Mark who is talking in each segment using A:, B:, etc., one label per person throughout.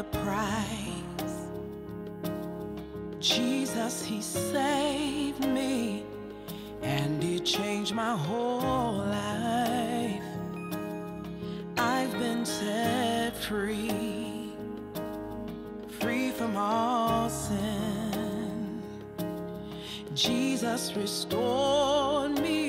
A: the price. Jesus, He saved me, and He changed my whole life. I've been set free, free from all sin. Jesus restored me.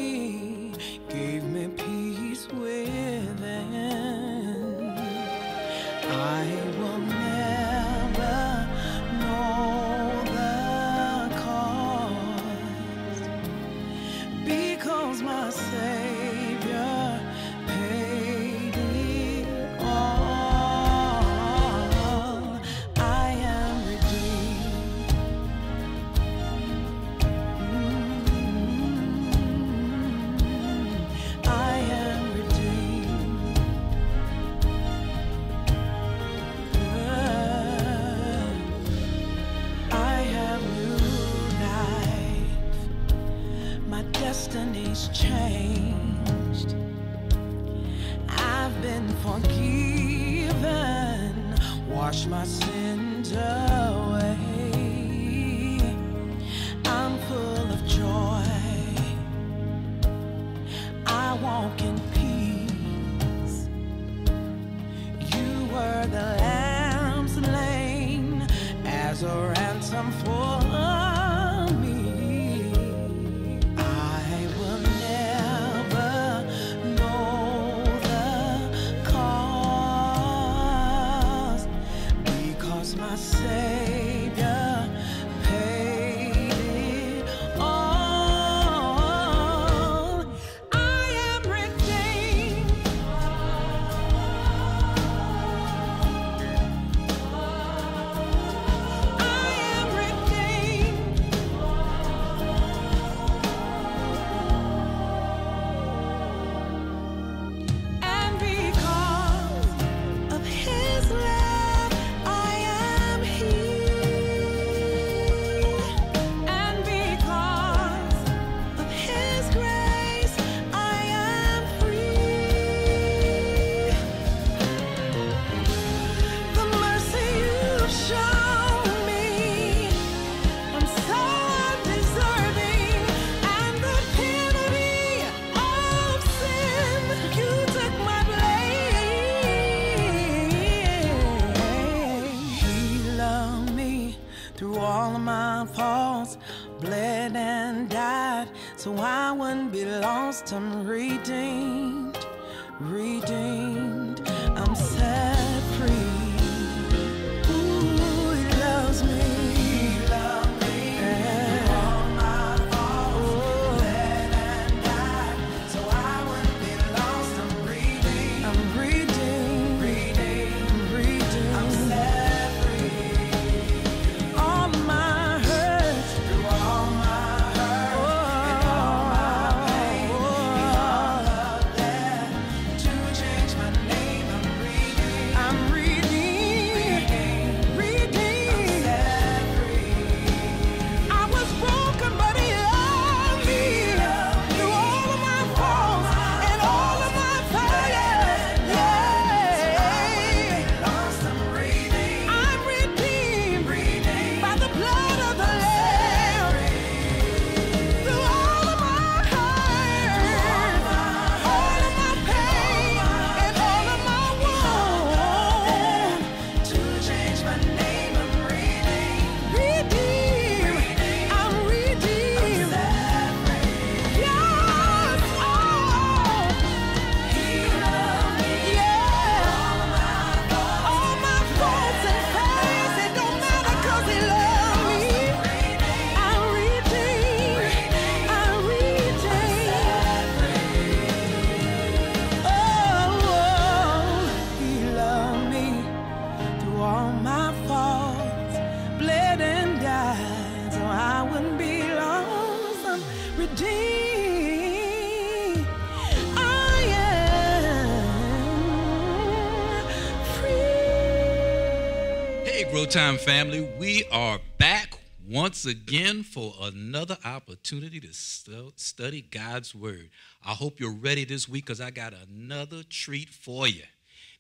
B: Time family, we are back once again for another opportunity to study God's Word. I hope you're ready this week because I got another treat for you.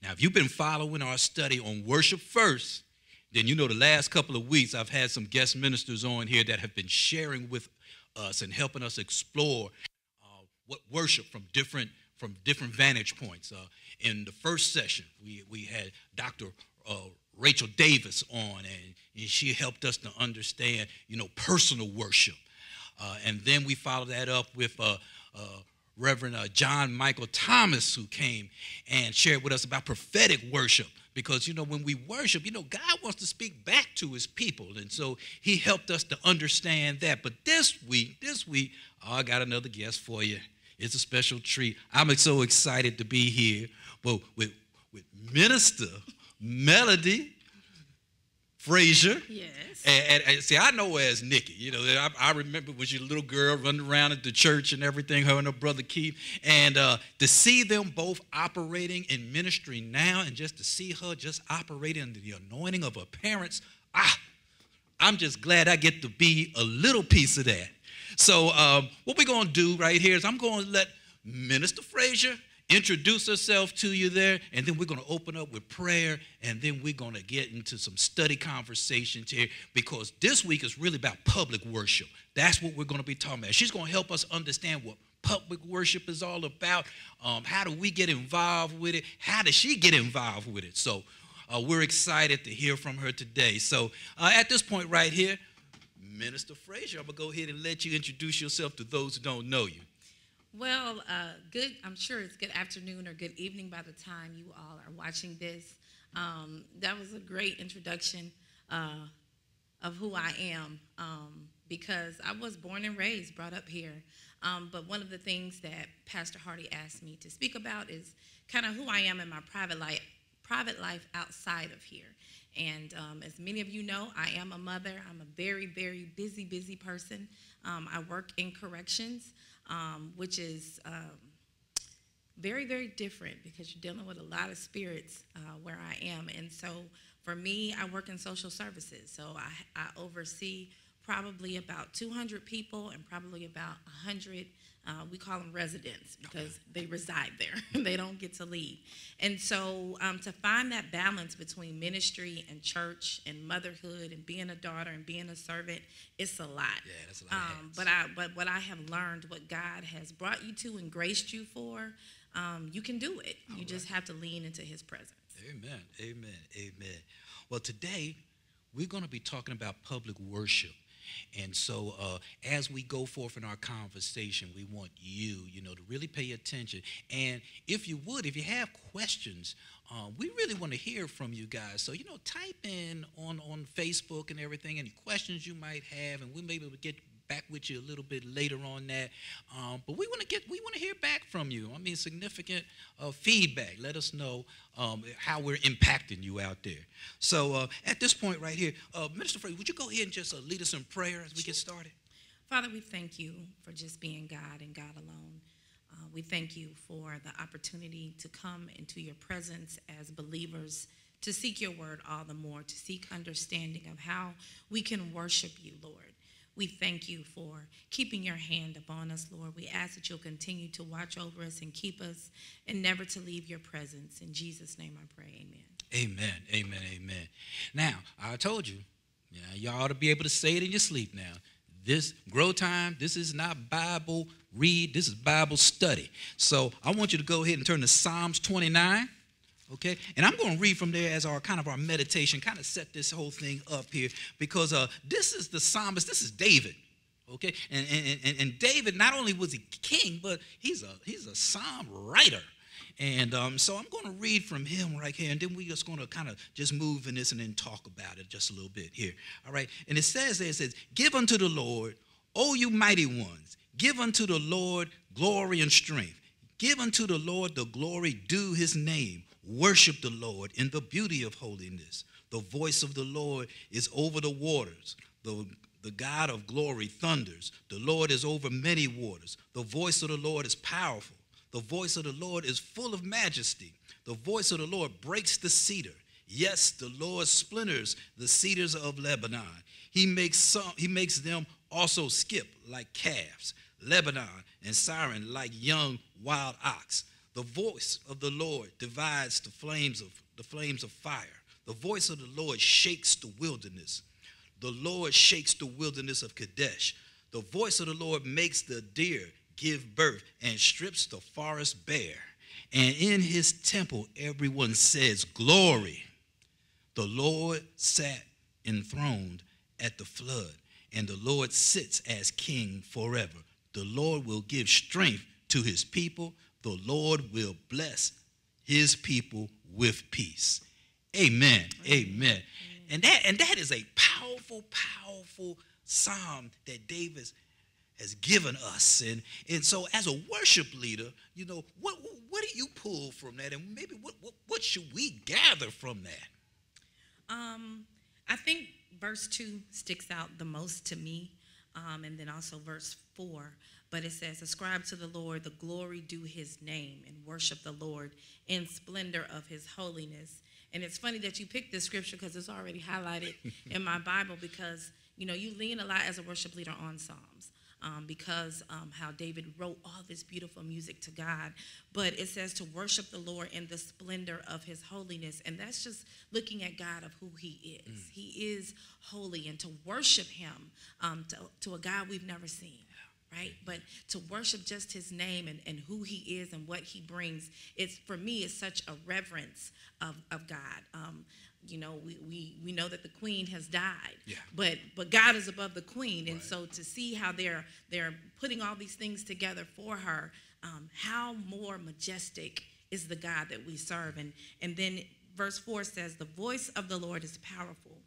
B: Now, if you've been following our study on worship first, then you know the last couple of weeks I've had some guest ministers on here that have been sharing with us and helping us explore uh, what worship from different from different vantage points. Uh, in the first session, we, we had Dr. Uh, Rachel Davis on, and, and, she helped us to understand, you know, personal worship. Uh, and then we followed that up with uh, uh, Reverend John Michael Thomas, who came and shared with us about prophetic worship. Because you know when we worship you know god wants to speak back to his people. And so he helped us to understand that. But this week this week oh, i got another guest for you. It's a special treat. I'm so excited to be here well with, with minister melody Fraiser.
C: Yes.
B: And, and, and, see, I know her as Nikki. You know, I, I, remember when she was a little girl running around at the church and everything, her and her brother Keith. And uh, to see them both operating in ministry now and just to see her just operating under the anointing of her parents, ah, I'm just glad I get to be a little piece of that. So, um, what we're going to do right here is I'm going to let Minister Fraiser introduce herself to you there, and then we're going to open up with prayer, and then we're going to get into some study conversations here because this week is really about public worship. That's what we're going to be talking about. She's going to help us understand what public worship is all about. Um, how do we get involved with it? How does she get involved with it? So uh, we're excited to hear from her today. So uh, at this point right here, Minister Fraiser, I'm going to go ahead and let you introduce yourself to those who don't know you.
C: Well, uh, good. I'm sure it's good afternoon or good evening by the time you all are watching this. Um, that was a great introduction uh, of who I am um, because I was born and raised, brought up here. Um, but one of the things that Pastor Harty asked me to speak about is kind of who I am in my private life, private life outside of here. And um, as many of you know, I am a mother. I'm a very, very busy, busy person. Um, I work in corrections um, which is um, very, very different because you're dealing with a lot of spirits uh, where I am. And so for me, I work in social services. So I, I oversee probably about 200 people and probably about 100 uh, we call them residents because they reside there. they don't get to leave. And so um, to find that balance between ministry and church and motherhood and being a daughter and being a servant, it's a lot.
B: Yeah, that's a lot.
C: Um, but I but what I have learned, what God has brought you to and graced you for, um, you can do it. All you right. just have to lean into His presence.
B: Amen. Amen. Amen. Well, today we're going to be talking about public worship. And so, uh, as we go forth in our conversation, we want you, you know, to really pay attention. And if you would, if you have questions, uh, we really want to hear from you guys. So, you know, type in on, on Facebook and everything any questions you might have, and we may be able to get back with you a little bit later on that. Um, but we want to get, we want to hear back from you. I mean, significant uh, feedback. Let us know um, how we're impacting you out there. So uh, at this point right here, uh, Minister Frey, would you go ahead and just uh, lead us in prayer as we get started?
C: Father, we thank you for just being God and God alone. Uh, we thank you for the opportunity to come into your presence as believers to seek your word all the more, to seek understanding of how we can worship you, Lord. We thank you for keeping your hand upon us, Lord. We ask that you'll continue to watch over us and keep us and never to leave your presence. In Jesus' name I pray. Amen.
B: Amen. Amen. Amen. Now, I told you, yeah, y'all ought to be able to say it in your sleep now. This grow time, this is not Bible read, this is Bible study. So I want you to go ahead and turn to Psalms 29 okay? And i'm going to read from there as our kind of our meditation kind of set this whole thing up here because uh, this is the psalmist this is david okay? And, and, and david not only was he king but he's a he's a psalm writer. And um, so i'm going to read from him right here and then we're just going to kind of just move in this and then talk about it just a little bit here all right? And it says there it says give unto the lord o you mighty ones. Give unto the lord glory and strength. Give unto the lord the glory due his name Worship the Lord in the beauty of holiness. The voice of the Lord is over the waters. The, the God of glory thunders. The Lord is over many waters. The voice of the Lord is powerful. The voice of the Lord is full of majesty. The voice of the Lord breaks the cedar. Yes, the Lord splinters the cedars of Lebanon. He makes some, he makes them also skip like calves. Lebanon and Sirion like young wild ox. The voice of the Lord divides the flames of the flames of fire. The voice of the Lord shakes the wilderness. The Lord shakes the wilderness of Kadesh. The voice of the Lord makes the deer give birth and strips the forest bare. And in his temple, everyone says, Glory. The Lord sat enthroned at the flood, and the Lord sits as king forever. The Lord will give strength to his people. The Lord will bless his people with peace. Amen. Amen. And that and that is a powerful, powerful psalm that David has given us. And and so as a worship leader, you know, what what do you pull from that? And maybe what what, what should we gather from that?
C: Um, I think verse 2 sticks out the most to me, um, and then also verse 4. But it says, Ascribe to the Lord the glory due his name, and worship the Lord in splendor of his holiness. And it's funny that you picked this scripture because it's already highlighted in my Bible because, you know, you lean a lot as a worship leader on Psalms. Um, because um, how David wrote all this beautiful music to God. But it says to worship the Lord in the splendor of his holiness. And that's just looking at God of who he is. He is holy. And to worship him um, to, to a God we've never seen. Right, but to worship just His name and, and who He is and what He brings, it's for me, it's such a reverence of, of God. Um, you know, we, we we know that the Queen has died,
B: Yeah.
C: but but God is above the Queen, and
B: Right.
C: so to see how they're they're putting all these things together for her, um, how more majestic is the God that we serve, and and then verse four says, "The voice of the Lord is powerful."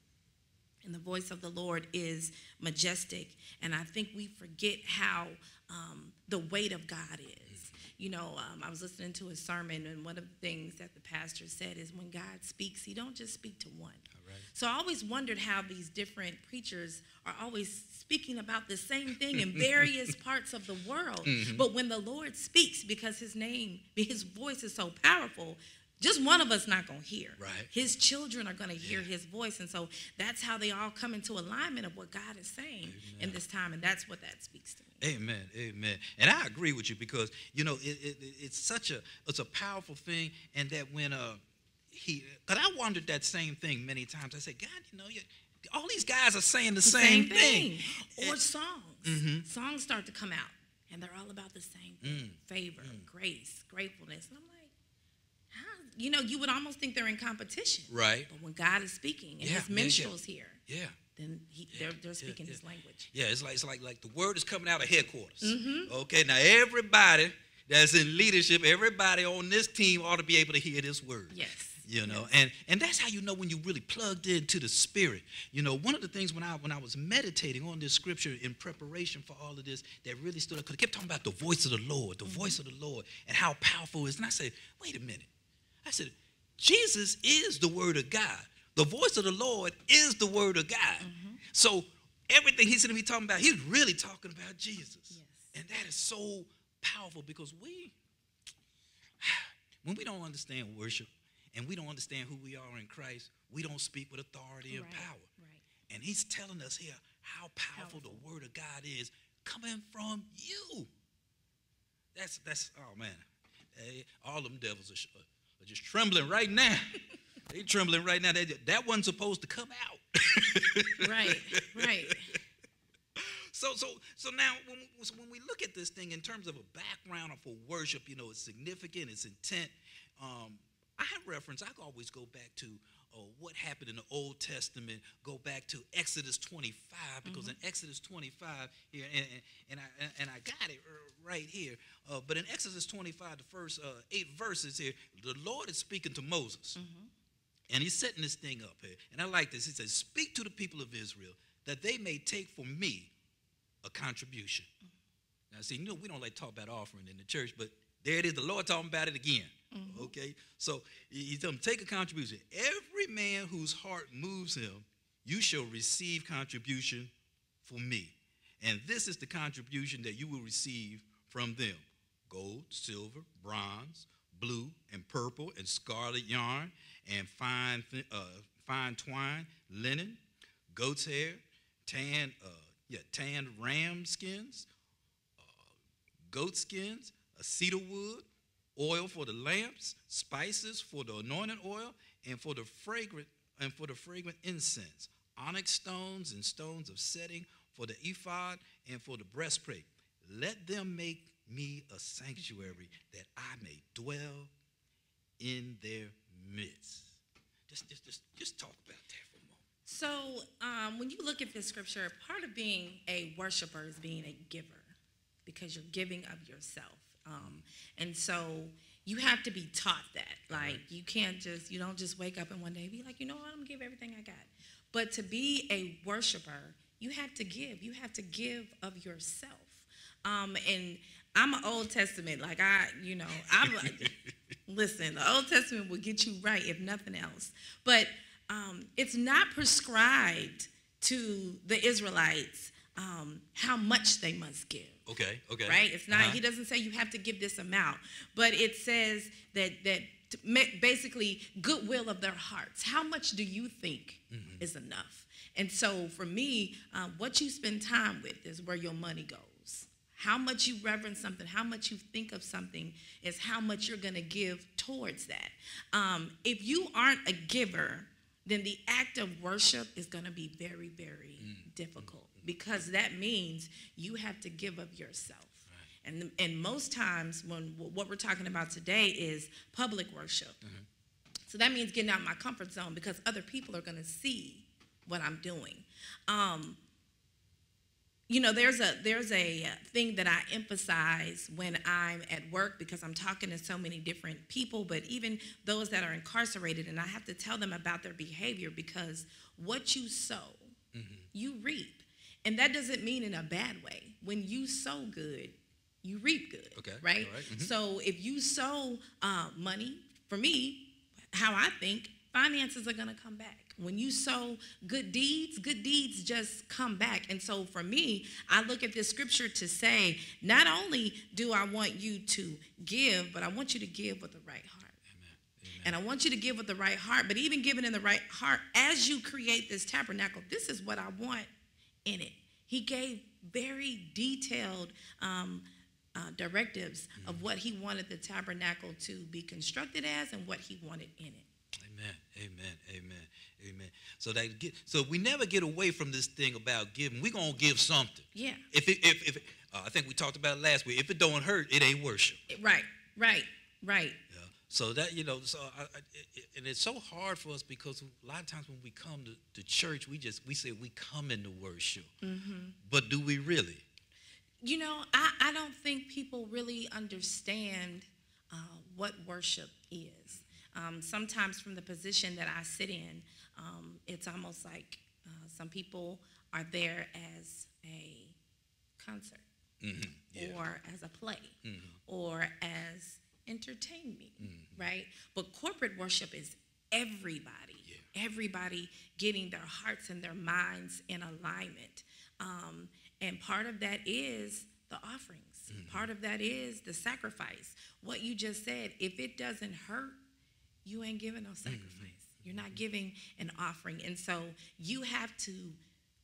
C: And the voice of the Lord is majestic. And I think we forget how um, the weight of God is. You know, um, I was listening to a sermon, and one of the things that the pastor said is when God speaks, he don't just speak to one.
B: right.
C: So I always wondered how these different preachers are always speaking about the same thing in various parts of the world. But when the Lord speaks, because his name, his voice is so powerful, just one of us not going to hear.
B: Right.
C: His children are going to hear his voice. And so that's how they all come into alignment of what God is saying in this time. And that's what that speaks to me.
B: Amen, amen. And I agree with you because you know it, it, it's such a it's a powerful thing, and that when uh he, because I wondered that same thing many times. I said, God, you know, you, all these guys are saying the same, thing.
C: Or
B: And-
C: songs. Mm-hmm. Songs start to come out, and they're all about the same thing mm. favor, mm. grace, gratefulness. And I'm like? You know, you would almost think they're in competition.
B: Right.
C: But when God is speaking and
B: Yeah,
C: his
B: yeah, yeah.
C: minstrels here,
B: Yeah.
C: then he,
B: Yeah,
C: they're, they're speaking his language.
B: Yeah, it's like it's like like the word is coming out of headquarters.
C: Mm-hmm.
B: Okay, now everybody that's in leadership, everybody on this team ought to be able to hear this word.
C: Yes.
B: You know, and and that's how you know when you really plugged into the spirit. You know, one of the things when I when I was meditating on this scripture in preparation for all of this that really stood out because it kept talking about the voice of the Lord, the voice of the Lord, and how powerful it is. And I said, wait a minute. I said, Jesus is the word of God. The voice of the Lord is the word of God. Mm-hmm. So everything he's going to be talking about, he's really talking about Jesus.
C: Yes.
B: And that is so powerful because we, when we don't understand worship and we don't understand who we are in Christ, we don't speak with authority and
C: Right,
B: power.
C: right.
B: And he's telling us here how powerful, the word of God is coming from you. That's that's oh man, Hey, all them devils are, sh- uh, are just trembling right now. they trembling right now. They, that wasn't supposed to come out.
C: Right, right.
B: So, so, so now when we, so when we look at this thing in terms of a background for worship, you know, it's significant, it's intent. Um, I have reference, I always go back to uh, what happened in the Old Testament, go back to Exodus 25, because in Exodus 25 here, and, and, and I, and I got it uh, right here, uh, but in Exodus 25, the first uh, eight verses here, the Lord is speaking to Moses. And he's setting this thing up here. And I like this. He says, Speak to the people of Israel that they may take from me a contribution. Now, see, you know, we don't like to talk about offering in the church, but there it is. The Lord talking about it again. Okay? So he told them, Take a contribution. Every man whose heart moves him, you shall receive contribution for me. And this is the contribution that you will receive from them gold, silver, bronze, blue, and purple, and scarlet yarn, and fine, uh, fine twine, linen, goat's hair, tan, uh, yeah, tanned ram skins, uh, goat skins, cedar wood, oil for the lamps, spices for the anointing oil, and for the fragrant and for the fragrant incense, onyx stones and stones of setting for the ephod and for the breastplate. Let them make me a sanctuary that I may dwell in their midst. Just, just, just, just talk about that for a moment.
C: So, um, when you look at this scripture, part of being a worshiper is being a giver because you're giving of yourself. Um, and so, you have to be taught that. Like, you can't just, you don't just wake up and one day be like, you know what, I'm gonna give everything I got. But to be a worshiper, you have to give. You have to give of yourself. Um, and I'm an Old Testament, like I, you know, I'm like, listen, the Old Testament will get you right if nothing else. But um, it's not prescribed to the Israelites um, how much they must give.
B: Okay, okay.
C: Right? It's not.
B: Uh-huh.
C: He doesn't say you have to give this amount, but it says that that basically goodwill of their hearts. How much do you think
B: Mm-hmm.
C: is enough? And so for me, um, what you spend time with is where your money goes. How much you reverence something, how much you think of something, is how much you're going to give towards that. Um, if you aren't a giver, then the act of worship is going to be very, very difficult because that means you have to give up yourself. And, and most times, when what we're talking about today is public worship. So that means getting out of my comfort zone because other people are going to see what I'm doing. Um, you know, there's a there's a uh, thing that I emphasize when I'm at work because I'm talking to so many different people, but even those that are incarcerated, and I have to tell them about their behavior because what you sow, you reap, and that doesn't mean in a bad way. When you sow good, you reap good.
B: Okay,
C: right.
B: right, mhm.
C: So if you sow uh, money, for me, how I think, finances are going to come back. When you sow good deeds, good deeds just come back. And so for me, I look at this scripture to say, not only do I want you to give, but I want you to give with the right heart. And I want you to give with the right heart, but even giving in the right heart, as you create this tabernacle, this is what I want in it. He gave very detailed um, uh, directives of what he wanted the tabernacle to be constructed as and what he wanted in it.
B: Amen. Amen. Amen. Amen. So that get so we never get away from this thing about giving. We're gonna give something.
C: Yeah.
B: If it, if if uh, I think we talked about it last week. If it don't hurt, it ain't worship.
C: Right, right, right.
B: So that you know, so I, I, it, and it's so hard for us because a lot of times when we come to, to church, we just we say we come into worship, but do we really?
C: You know, I, I don't think people really understand uh, what worship is. Um, sometimes, from the position that I sit in, um, it's almost like uh, some people are there as a concert
B: Mhm, yeah.
C: or as a play or as entertainment, right? But corporate worship is everybody, everybody getting their hearts and their minds in alignment. Um, and part of that is the offerings, part of that is the sacrifice. What you just said, if it doesn't hurt, you ain't giving no sacrifice. You're not giving an offering. And so you have to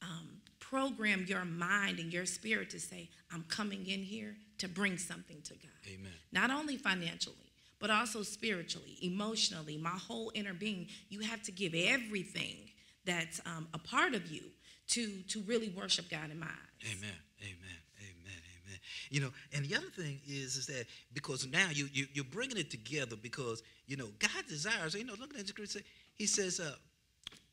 C: um, program your mind and your spirit to say, I'm coming in here to bring something to God.
B: Amen.
C: Not only financially, but also spiritually, emotionally, my whole inner being. You have to give everything that's um, a part of you to, to really worship God in my eyes.
B: Amen. Amen. Amen. Amen. You know, and the other thing is, is that because now you, you you're bringing it together because you know God desires. You know, looking at the scripture, He says, uh,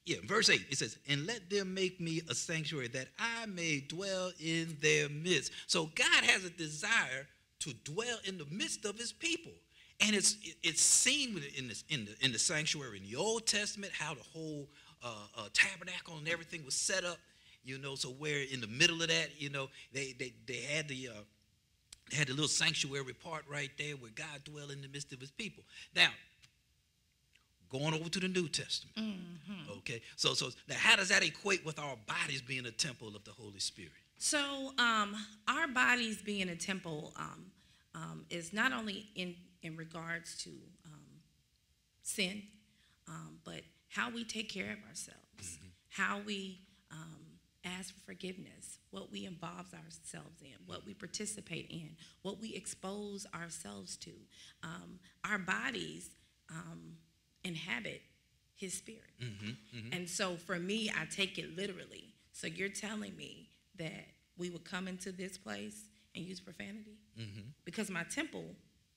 B: yeah, verse eight. It says, "And let them make me a sanctuary that I may dwell in their midst." So God has a desire to dwell in the midst of His people. And it's it's seen in this in the in the sanctuary in the Old Testament how the whole uh, uh, tabernacle and everything was set up, you know. So where in the middle of that, you know, they they they had the uh, they had the little sanctuary part right there where God dwelled in the midst of His people. Now, going over to the New Testament, okay. So so now how does that equate with our bodies being a temple of the Holy Spirit?
C: So, um, our bodies being a temple um, um, is not only in, in regards to um, sin, um, but how we take care of ourselves, how we um, ask for forgiveness, what we involve ourselves in, what we participate in, what we expose ourselves to. Um, our bodies um, inhabit His Spirit. Mm-hmm, mm-hmm. And so for me, I take it literally. So you're telling me that we would come into this place and use profanity? Mm-hmm. Because my temple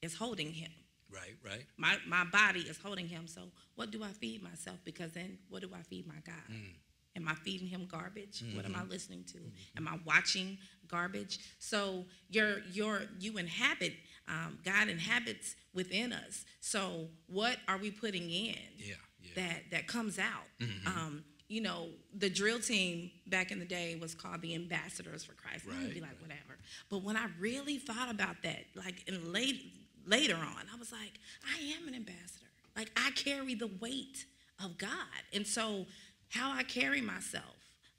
C: is holding Him.
B: Right, right.
C: My, my body is holding him. So what do I feed myself? Because then what do I feed my God?
B: Mm.
C: Am I feeding him garbage? What am I
B: Mm-hmm.
C: listening to? Am I watching garbage? So you're you're you inhabit. Um, God inhabits within us. So what are we putting in?
B: Yeah, yeah.
C: That that comes out. Um, you know, the drill team back in the day was called the ambassadors for Christ. I'm gonna be like,
B: right.
C: whatever. But when I really thought about that, like in late later on, I was like, I am an ambassador. Like I carry the weight of God. And so how I carry myself,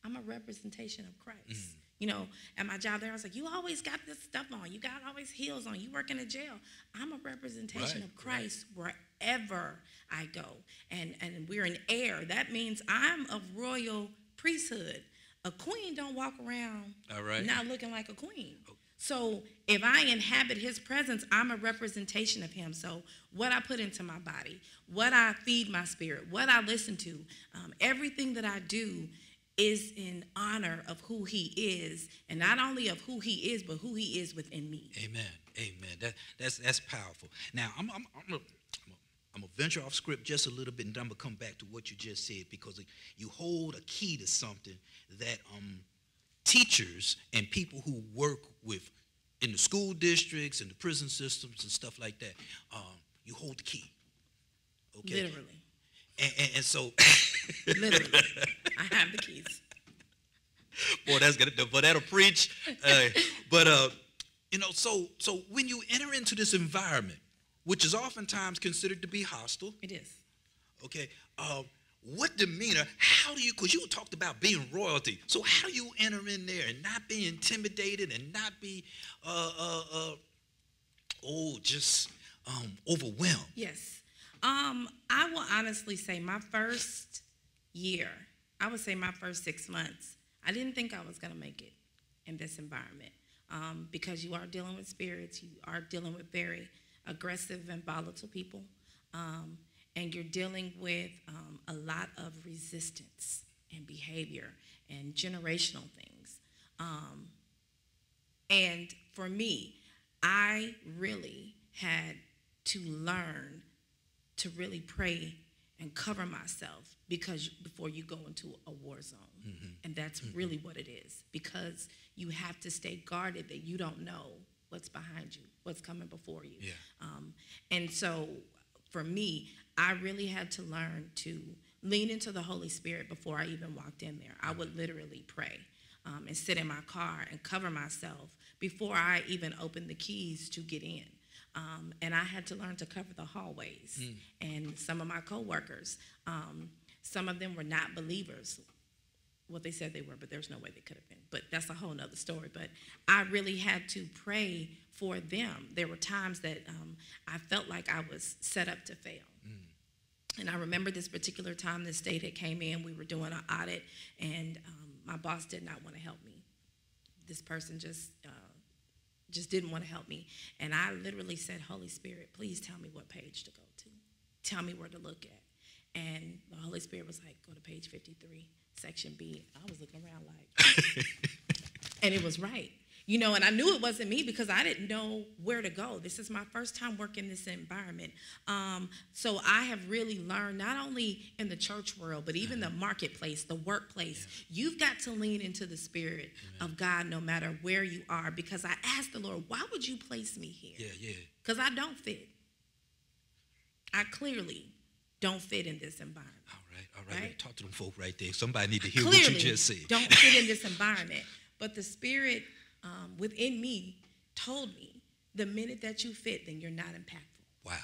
C: I'm a representation of Christ.
B: Mm.
C: You know, at my job there, I was like, you always got this stuff on. You got always heels on. You work in a jail. I'm a representation
B: Right,
C: of Christ wherever I go. And and we're an heir. That means I'm of royal priesthood. A queen don't walk around
B: All right.
C: not looking like a queen. So if I inhabit his presence, I'm a representation of him. So what I put into my body, what I feed my spirit, what I listen to, um, everything that I do is in honor of who he is, and not only of who he is, but who he is within me.
B: Amen. Amen. That that's that's powerful. Now I'm I'm I'm I'm gonna venture off script just a little bit, and I'm gonna come back to what you just said because you hold a key to something that um teachers and people who work with in the school districts and the prison systems and stuff like that, um, you hold the key. Okay.
C: Literally,
B: And, and, and so,
C: literally, I have the keys.
B: boy, that's gonna, but that'll preach. Uh, but uh, you know, so so when you enter into this environment, which is oftentimes considered to be hostile,
C: It is.
B: okay, uh, what demeanor? How do you? Because you talked about being royalty. So how do you enter in there and not be intimidated and not be, uh, uh, uh, oh, just um, overwhelmed?
C: Yes. Um, I will honestly say my first year, I would say my first six months, I didn't think I was going to make it in this environment um, because you are dealing with spirits, you are dealing with very aggressive and volatile people, um, and you're dealing with um, a lot of resistance and behavior and generational things. Um, and for me, I really had to learn to really pray and cover myself because before you go into a war zone. And that's really what it is because you have to stay guarded that you don't know what's behind you, what's coming before you.
B: Yeah.
C: Um, and so for me, I really had to learn to lean into the Holy Spirit before I even walked in there. I would literally pray um, and sit in my car and cover myself before I even opened the keys to get in. Um, and I had to learn to cover the hallways. And some of my coworkers, um, some of them were not believers. What they said they were, but there's no way they could have been. But that's a whole nother story. But I really had to pray for them. There were times that um, I felt like I was set up to fail. And I remember this particular time the state had came in, we were doing an audit, and um, my boss did not want to help me. This person just uh, just didn't want to help me. And I literally said, Holy Spirit, please tell me what page to go to. Tell me where to look at. And the Holy Spirit was like, go to page 53, section B. I was looking around like, and it was right. You know, and I knew it wasn't me because I didn't know where to go. This is my first time working this environment. Um, so I have really learned, not only in the church world, but even the marketplace, the workplace, you've got to lean into the spirit of God no matter where you are. Because I asked the Lord, why would you place me here?
B: Yeah, yeah.
C: Because I don't fit. I clearly don't fit in this environment.
B: All right, all right.
C: Right?
B: Talk to them folk right there. Somebody need to hear
C: clearly
B: what you just said.
C: don't fit in this environment. But the spirit um, within me told me the minute that you fit, then you're not impactful.
B: Wow.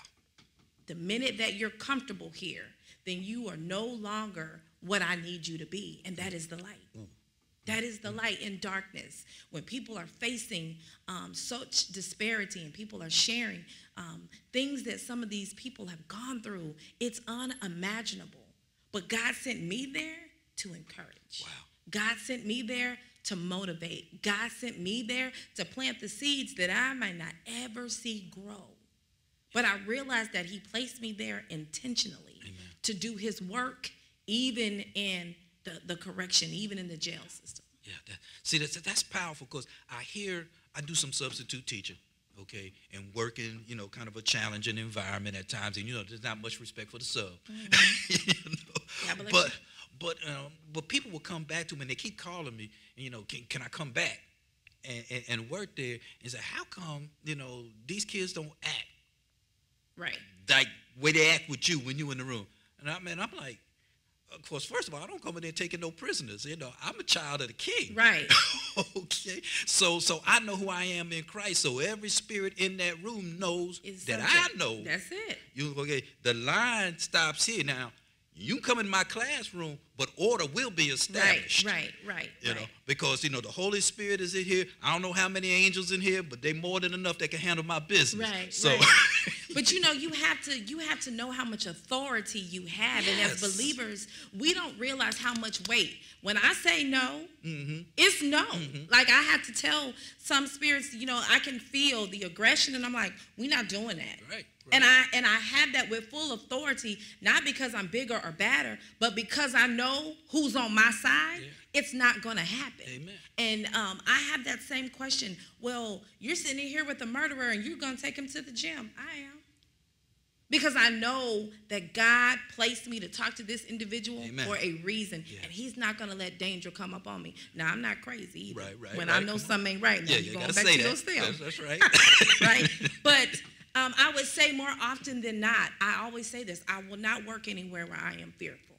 C: The minute that you're comfortable here, then you are no longer what I need you to be, and that is the light. That is the light in darkness. When people are facing um, such disparity and people are sharing um, things that some of these people have gone through, it's unimaginable. But God sent me there to encourage.
B: Wow.
C: God sent me there to motivate. God sent me there to plant the seeds that I might not ever see grow. But I realized that He placed me there intentionally
B: Amen.
C: to do His work, even in the, the correction, even in the jail system.
B: Yeah, that, see, that's that's powerful because I hear I do some substitute teaching, okay, and working, you know, kind of a challenging environment at times, and you know, there's not much respect for the sub, mm-hmm. you know?
C: God bless
B: but but um, but people will come back to me and they keep calling me, and, you know, can, can I come back and, and, and work there? And say, how come you know these kids don't act
C: Right.
B: like way they act with you when you in the room? And I mean, I'm like. Of course, first of all, I don't come in there taking no prisoners. You know, I'm a child of the King.
C: Right.
B: okay. So so I know who I am in Christ. So every spirit in that room knows
C: Is
B: that
C: subject.
B: I know.
C: That's it.
B: You okay? The line stops here. Now, you can come in my classroom, but order will be established.
C: right, right, right.
B: You know, because you know the Holy Spirit is in here. I don't know how many angels in here, but they more than enough that can handle my business.
C: Right.
B: So
C: right. but you know, you have to you have to know how much authority you have, and as believers, we don't realize how much weight. When I say no,
B: Mm-hmm.
C: it's no. Like I have to tell some spirits, you know, I can feel the aggression, and I'm like, we're not doing that.
B: Right,
C: And I and I have that with full authority, not because I'm bigger or badder, but because I know who's on my side.
B: Yeah.
C: It's not going to happen.
B: Amen.
C: And um, I have that same question. Well, you're sitting here with a murderer and you're going to take him to the gym. I am. Because I know that God placed me to talk to this individual
B: Amen.
C: for a reason,
B: Yeah.
C: and He's not going to let danger come up on me. Now, I'm not crazy either.
B: Right, right,
C: When I know something ain't right, now
B: yeah,
C: you're
B: you
C: going back
B: say
C: to
B: that.
C: your still
B: That's, that's right.
C: right? But um, I would say more often than not, I always say this I will not work anywhere where I am fearful.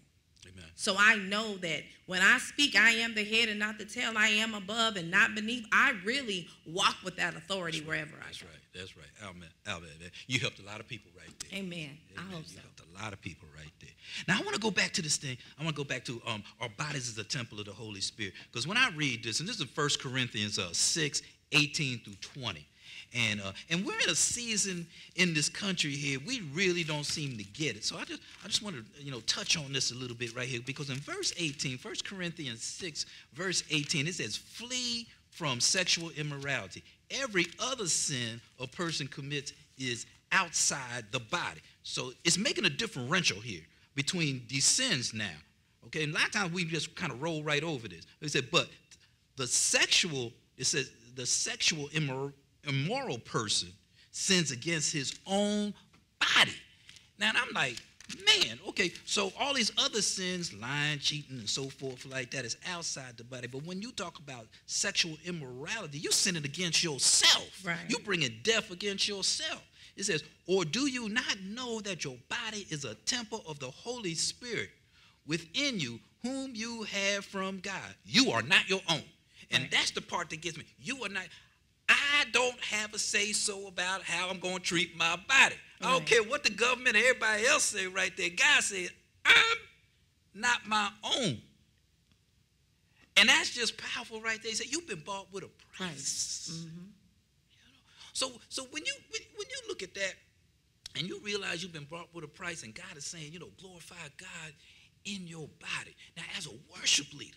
B: Amen.
C: So I know that when I speak, I am the head and not the tail. I am above and not beneath. I really walk with that authority wherever I
B: That's
C: go.
B: right. That's right. Amen. Amen. You helped a lot of people right there.
C: Amen. I
B: Amen.
C: hope
B: You
C: so.
B: helped a lot of people right there. Now I want to go back to this thing. I want to go back to um, our bodies as a temple of the Holy Spirit. Because when I read this, and this is 1 Corinthians uh, 6, 18 through 20. And uh, and we're in a season in this country here we really don't seem to get it. So I just I just want to you know touch on this a little bit right here because in verse 18, 1 Corinthians 6, verse 18, it says, "Flee from sexual immorality. Every other sin a person commits is outside the body. So it's making a differential here between these sins now. Okay, and a lot of times we just kind of roll right over this. They said, but the sexual, it says the sexual immor- immoral person sins against his own body. Now I'm like, man, okay, so all these other sins, lying, cheating, and so forth like that is outside the body. But when you talk about sexual immorality, you sinning against yourself.
C: Right.
B: You bringing death against yourself. It says, or do you not know that your body is a temple of the Holy Spirit within you, whom you have from God? You are not your own. And
C: Right.
B: that's the part that gets me. You are not. I don't have a say so about how I'm going to treat my body. I don't care what the government and everybody else say right there. God said, I'm not my own. And that's just powerful right there. He said, You've been bought with a price.
C: Mm-hmm.
B: You know? So, so when you when, when you look at that and you realize you've been bought with a price, and God is saying, you know, glorify God in your body. Now, as a worship leader,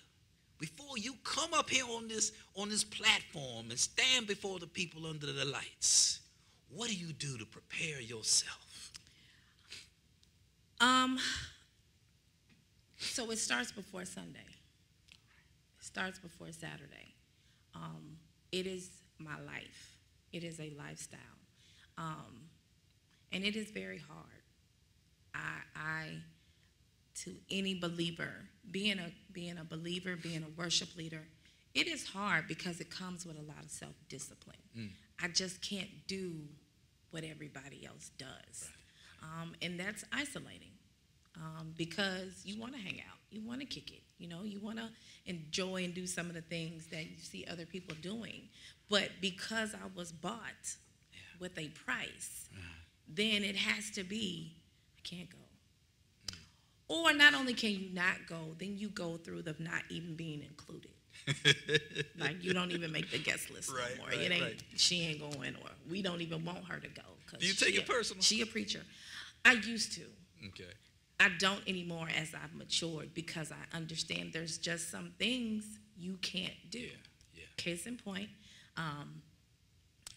B: before you come up here on this on this platform and stand before the people under the lights, what do you do to prepare yourself?
C: Um, so it starts before Sunday. It starts before Saturday. Um, it is my life. It is a lifestyle. Um, and it is very hard. I, I, to any believer, being a being a believer, being a worship leader, it is hard because it comes with a lot of self-discipline. I just can't do what everybody else does. Um, and that's isolating um, because you want to hang out, you want to kick it, you know, you want to enjoy and do some of the things that you see other people doing. But because I was bought with a price, then it has to be, I can't go. Or not only can you not go, then you go through the not even being included. like you don't even make the guest list
B: Right,
C: no more.
B: right,
C: it ain't
B: right.
C: she ain't going, or we don't even want her to go.
B: Do you take it personal?
C: She a preacher. I used to.
B: Okay.
C: I don't anymore as I've matured because I understand there's just some things you can't do.
B: Yeah, yeah.
C: Case in point, um,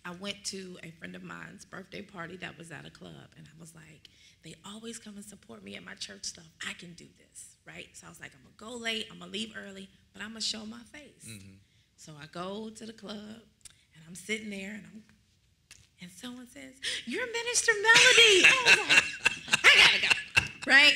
C: I went to a friend of mine's birthday party that was at a club, and I was like, they always come and support me at my church stuff. I can do this, right? So I was like, I'm gonna go late, I'm gonna leave early, but I'm gonna show my face. Mm-hmm. So I go to the club, and I'm sitting there, and I'm, and someone says, "You're Minister Melody." I was like, I gotta go, right?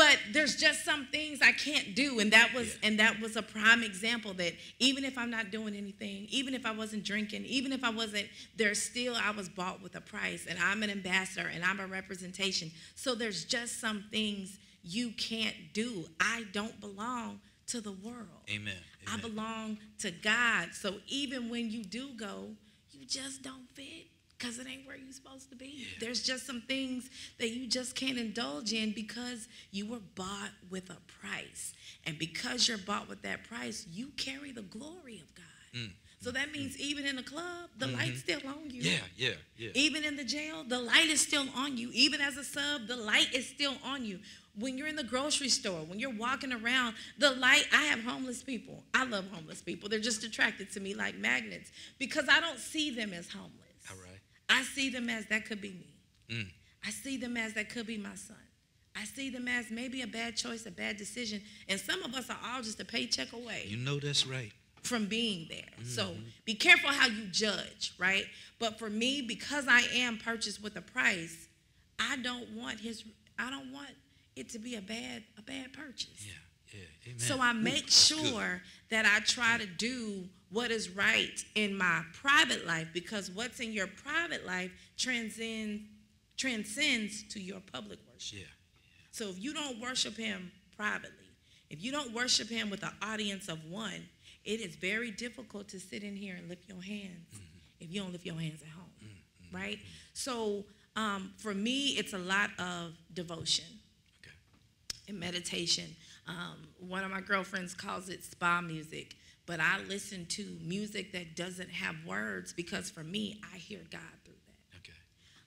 C: But there's just some things I can't do, and that was
B: Yeah.
C: and that was a prime example that even if I'm not doing anything, even if I wasn't drinking, even if I wasn't, there's still I was bought with a price, and I'm an ambassador, and I'm a representation. So there's just some things you can't do. I don't belong to the world.
B: Amen.
C: I belong to God. So even when you do go, you just don't fit because it ain't where you're supposed to be. There's just some things that you just can't indulge in because you were bought with a price. And because you're bought with that price, you carry the glory of God.
B: Mm.
C: So that means even in the club, the light's still on you.
B: Yeah, yeah, yeah.
C: Even in the jail, the light is still on you. Even as a sub, the light is still on you. When you're in the grocery store, when you're walking around, the light, I have homeless people. I love homeless people. They're just attracted to me like magnets because I don't see them as homeless. I see them as that could be me.
B: Mm.
C: I see them as that could be my son. I see them as maybe a bad choice, a bad decision. And some of us are all just a paycheck away
B: You know that's right.
C: from being there. So
B: Mm-hmm.
C: be careful how you judge, right? But for me, because I am purchased with a price, I don't want his I don't want it to be a bad a bad purchase.
B: Yeah, yeah.
C: So I make sure that I try to do what is right in my private life because what's in your private life transcends transcends to your public worship.
B: Yeah.
C: So if you don't worship him privately, if you don't worship him with an audience of one, it is very difficult to sit in here and lift your hands if you don't lift your hands at home, right? So um, for me, it's a lot of devotion
B: Okay.
C: and meditation. Um, one of my girlfriends calls it spa music, but I listen to music that doesn't have words because for me, I hear God through that.
B: Okay.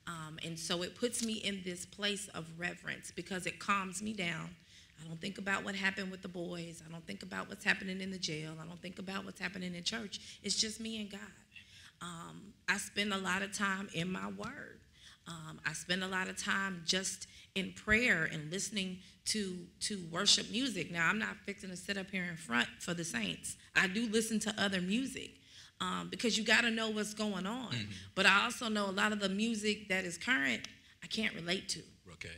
C: Um, and so it puts me in this place of reverence because it calms me down. I don't think about what happened with the boys. I don't think about what's happening in the jail. I don't think about what's happening in church. It's just me and God. Um, I spend a lot of time in my word. Um, I spend a lot of time just in prayer and listening to to worship music. Now I'm not fixing to sit up here in front for the saints. I do listen to other music um, because you got to know what's going on. But I also know a lot of the music that is current I can't relate to.
B: Okay.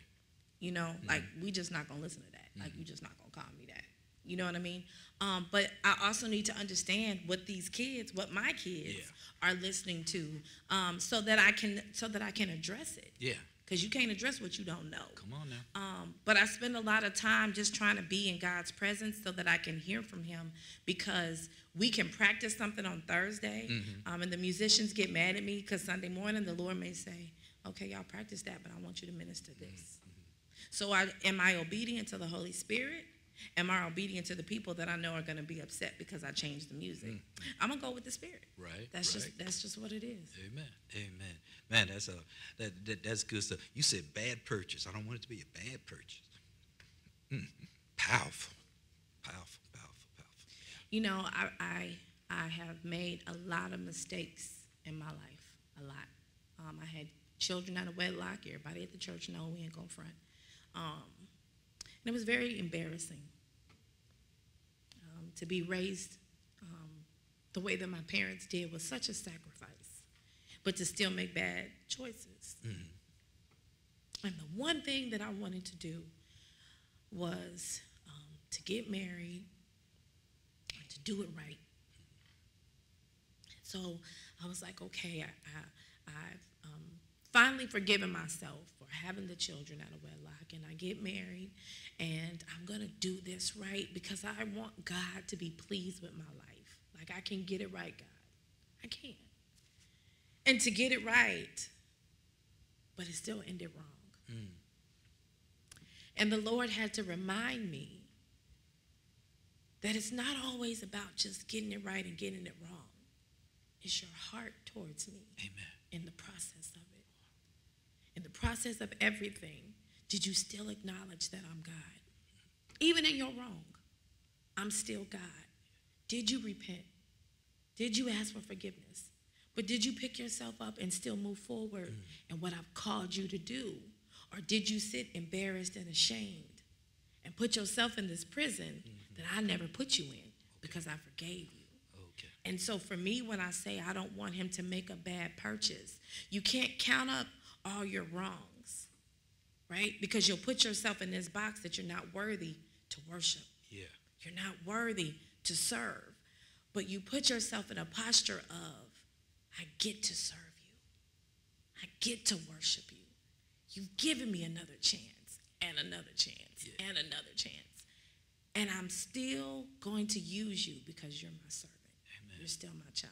C: You know, like we just not gonna listen to that. Like you just not gonna call me that. You know what I mean? Um, but I also need to understand what these kids, what my kids are listening to, um, so that I can so that I can address it.
B: Yeah.
C: Because you can't address what you don't know.
B: Come on now.
C: Um, but I spend a lot of time just trying to be in God's presence so that I can hear from Him because we can practice something on Thursday, um, and the musicians get mad at me because Sunday morning the Lord may say, "Okay, y'all practice that, but I want you to minister this." So, I, am I obedient to the Holy Spirit? Am I obedient to the people that I know are going to be upset because I changed the music? I'm gonna go with the Spirit.
B: Right.
C: That's
B: right.
C: just that's just what it is.
B: Amen. Amen. Man, that's a that, that that's good stuff. You said bad purchase. I don't want it to be a bad purchase. Mm, powerful. Powerful. Powerful. Powerful.
C: You know, I, I I have made a lot of mistakes in my life, a lot. Um, I had children out of wedlock. Everybody at the church know we ain't gonna front. Um, and it was very embarrassing um, to be raised um, the way that my parents did was such a sacrifice, but to still make bad choices. And the one thing that I wanted to do was um, to get married and to do it right. So I was like, okay, I, I, I've um, finally forgiven myself having the children out of wedlock, and I get married, and I'm gonna do this right because I want God to be pleased with my life. Like I can get it right, God. I can. And to get it right, but it still ended wrong. Mm. And the Lord had to remind me that it's not always about just getting it right and getting it wrong. It's your heart towards me
B: Amen.
C: in the process of. In the process of everything, did you still acknowledge that I'm God? Even in your wrong, I'm still God. Did you repent? Did you ask for forgiveness? But did you pick yourself up and still move forward mm. in what I've called you to do? Or did you sit embarrassed and ashamed and put yourself in this prison mm-hmm. that I never put you in because I forgave you?
B: Okay.
C: And so for me, when I say I don't want him to make a bad purchase, you can't count up all your wrongs, right? Because you'll put yourself in this box that you're not worthy to worship.
B: Yeah.
C: You're not worthy to serve. But you put yourself in a posture of, I get to serve you. I get to worship you. You've given me another chance and another chance and another chance. And I'm still going to use you because you're my servant.
B: Amen.
C: You're still my child.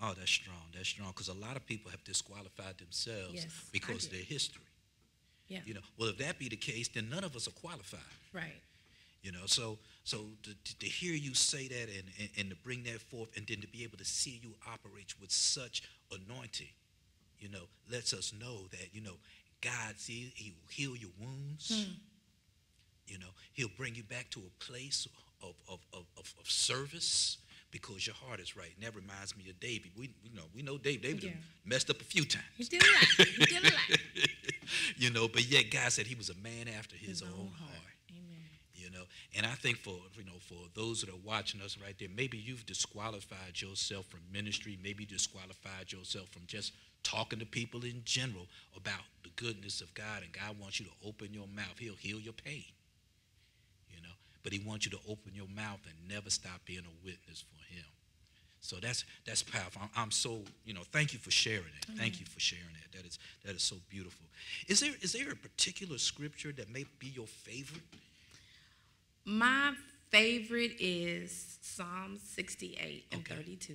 B: Oh, that's strong. That's strong. Because a lot of people have disqualified themselves
C: Yes,
B: because of their history.
C: Yeah.
B: You know, well, if that be the case, then none of us are qualified.
C: Right.
B: You know, so so to, to, to hear you say that and, and, and to bring that forth and then to be able to see you operate with such anointing, you know, lets us know that, you know, God see he will heal your wounds. Hmm. You know, he'll bring you back to a place of, of, of, of, of service because your heart is right. And that reminds me of David. We, we know we know David. David
C: Yeah.
B: messed up a few times.
C: He did a lot. He did a lot.
B: you know, but yet God said he was a man after his,
C: His
B: own,
C: own
B: heart.
C: heart. Amen.
B: You know, and I think for you know for those that are watching us right there, maybe you've disqualified yourself from ministry. Maybe you disqualified yourself from just talking to people in general about the goodness of God. And God wants you to open your mouth. He'll heal your pain. You know, but He wants you to open your mouth and never stop being a witness for. So that's that's powerful. I'm, I'm so you know. Thank you for sharing it. Thank you for sharing it. That is that is so beautiful. Is there is there a particular scripture that may be your favorite?
C: My favorite is Psalm 68 and
B: Okay.
C: 32.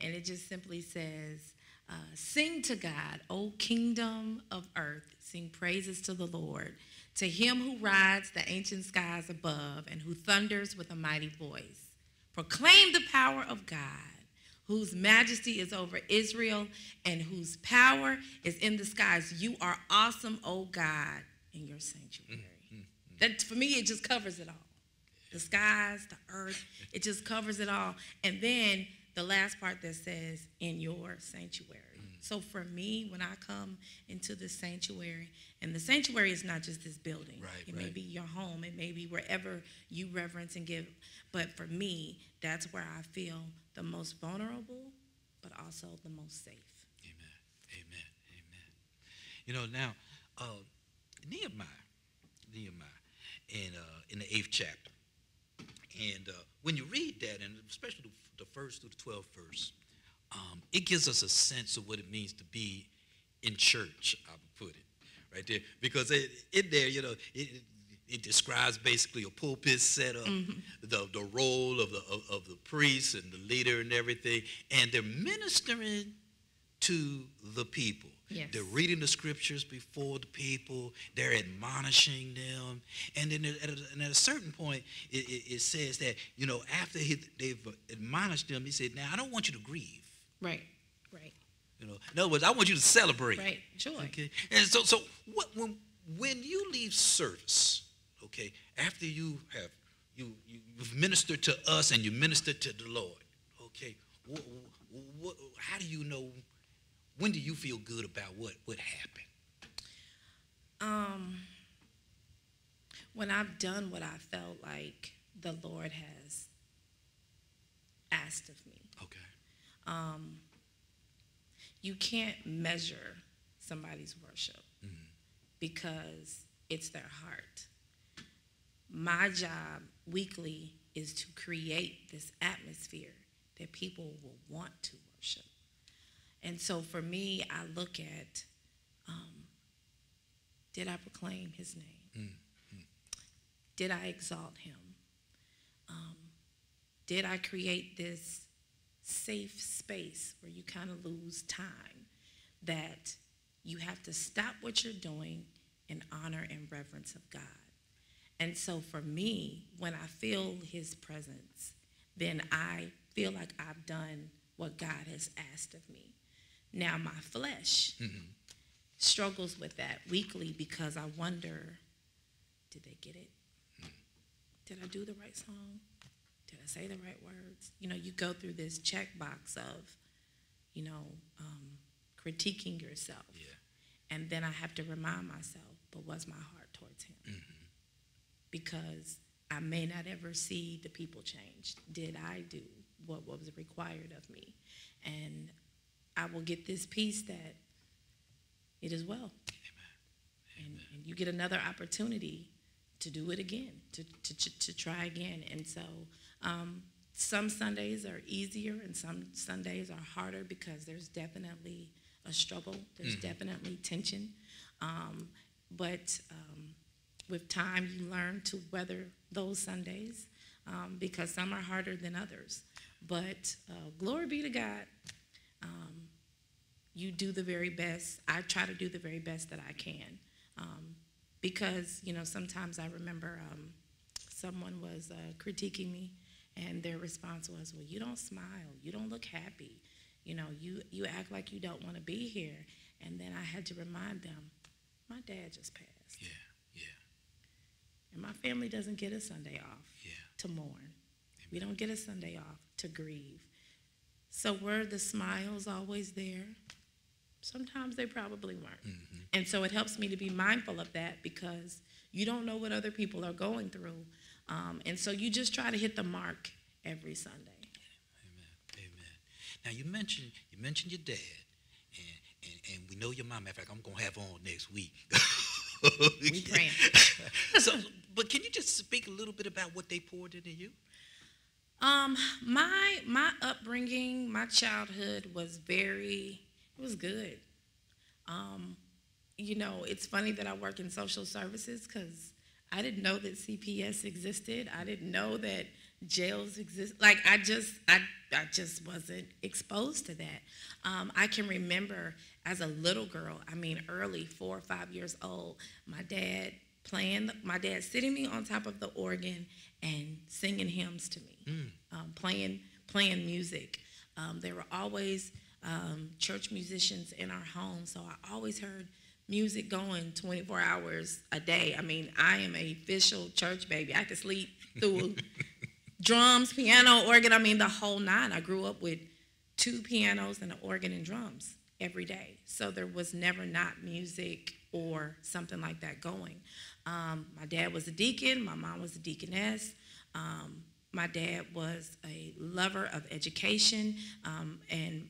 C: And it just simply says, uh, Sing to God, O kingdom of earth, sing praises to the Lord, to him who rides the ancient skies above and who thunders with a mighty voice. Proclaim the power of God, whose majesty is over Israel and whose power is in the skies. You are awesome, O God, in your sanctuary. Mm-hmm. That for me, it just covers it all. The skies, the earth, it just covers it all. And then the last part that says, in your sanctuary. Mm. So for me, when I come into the sanctuary, and the sanctuary is not just this building.
B: Right,
C: it may be your home, it may be wherever you reverence and give. But for me, that's where I feel the most vulnerable, but also the most safe.
B: Amen. Amen. Amen. You know now, uh, Nehemiah, Nehemiah, in uh, in the eighth chapter, and uh, when you read that, and especially the, first through the twelfth verse, um, it gives us a sense of what it means to be in church. I would put it right there because it, in there, you know, it, it describes basically a pulpit setup, mm-hmm. the the role of the of, of the priest and the leader and everything, and they're ministering to the people.
C: Yes.
B: They're reading the scriptures before the people. They're admonishing them, and then at a, and at a certain point, it, it, it says that you know after he, they've admonished them, he said, "Now I don't want you to grieve.
C: Right, right,
B: You know, in other words, I want you to celebrate.
C: right. Joy.
B: Okay. And so, so what, when when you leave service, okay, after you have you, you you've ministered to us and you ministered to the Lord, okay, what, what, how do you know? When do you feel good about what what happened?
C: Um, when I've done what I felt like the Lord has asked of me.
B: Okay.
C: Um, you can't measure somebody's worship because it's their heart. My job weekly is to create this atmosphere that people will want to worship. And so for me, I look at um, did I proclaim his name? Did I exalt him? Um, did I create this safe space where you kind of lose time that you have to stop what you're doing in honor and reverence of God? And so for me, when I feel his presence, then I feel like I've done what God has asked of me. Now, my flesh struggles with that weekly because I wonder, did they get it? Did I do the right song? Did I say the right words? You know, you go through this checkbox of, you know, um, critiquing yourself.
B: Yeah.
C: And then I have to remind myself, but was my heart towards him?
B: Mm-hmm.
C: Because I may not ever see the people change. Did I do what, what was required of me? And I will get this peace that it is well. And, and you get another opportunity to do it again, to, to, to, to try again. And so um, some Sundays are easier and some Sundays are harder because there's definitely a struggle, there's definitely tension. Um, but um, with time, you learn to weather those Sundays um, because some are harder than others. But uh, glory be to God, um, you do the very best. I try to do the very best that I can. Um, because, you know, sometimes I remember um, someone was uh, critiquing me, and their response was, Well, you don't smile. You don't look happy. You know, you, you act like you don't want to be here. And then I had to remind them, My dad just passed.
B: Yeah.
C: And my family doesn't get a Sunday off
B: Yeah.
C: to mourn. We don't get a Sunday off to grieve. So were the smiles always there? Sometimes they probably weren't. And so it helps me to be mindful of that because you don't know what other people are going through. Um, and so you just try to hit the mark every Sunday.
B: Amen. Amen. Now you mentioned you mentioned your dad, and and, and we know your mom. In fact, I'm gonna have on next week.
C: We praying.
B: so, but can you just speak a little bit about what they poured into you?
C: Um, my my upbringing, my childhood was very it was good. Um, you know, it's funny that I work in social services because I didn't know that CPS existed. I didn't know that jails exist. Like I just I I just wasn't exposed to that. Um, I can remember as a little girl, I mean early, four or five years old, my dad playing, my dad sitting me on top of the organ and singing hymns to me, um, playing playing music. Um, there were always um, church musicians in our home, so I always heard music going 24 hours a day. I mean, I am a official church baby. I could sleep through drums, piano, organ. I mean, the whole nine. I grew up with two pianos and an organ and drums every day. So there was never not music or something like that going. Um, my dad was a deacon, my mom was a deaconess. Um, my dad was a lover of education, um, and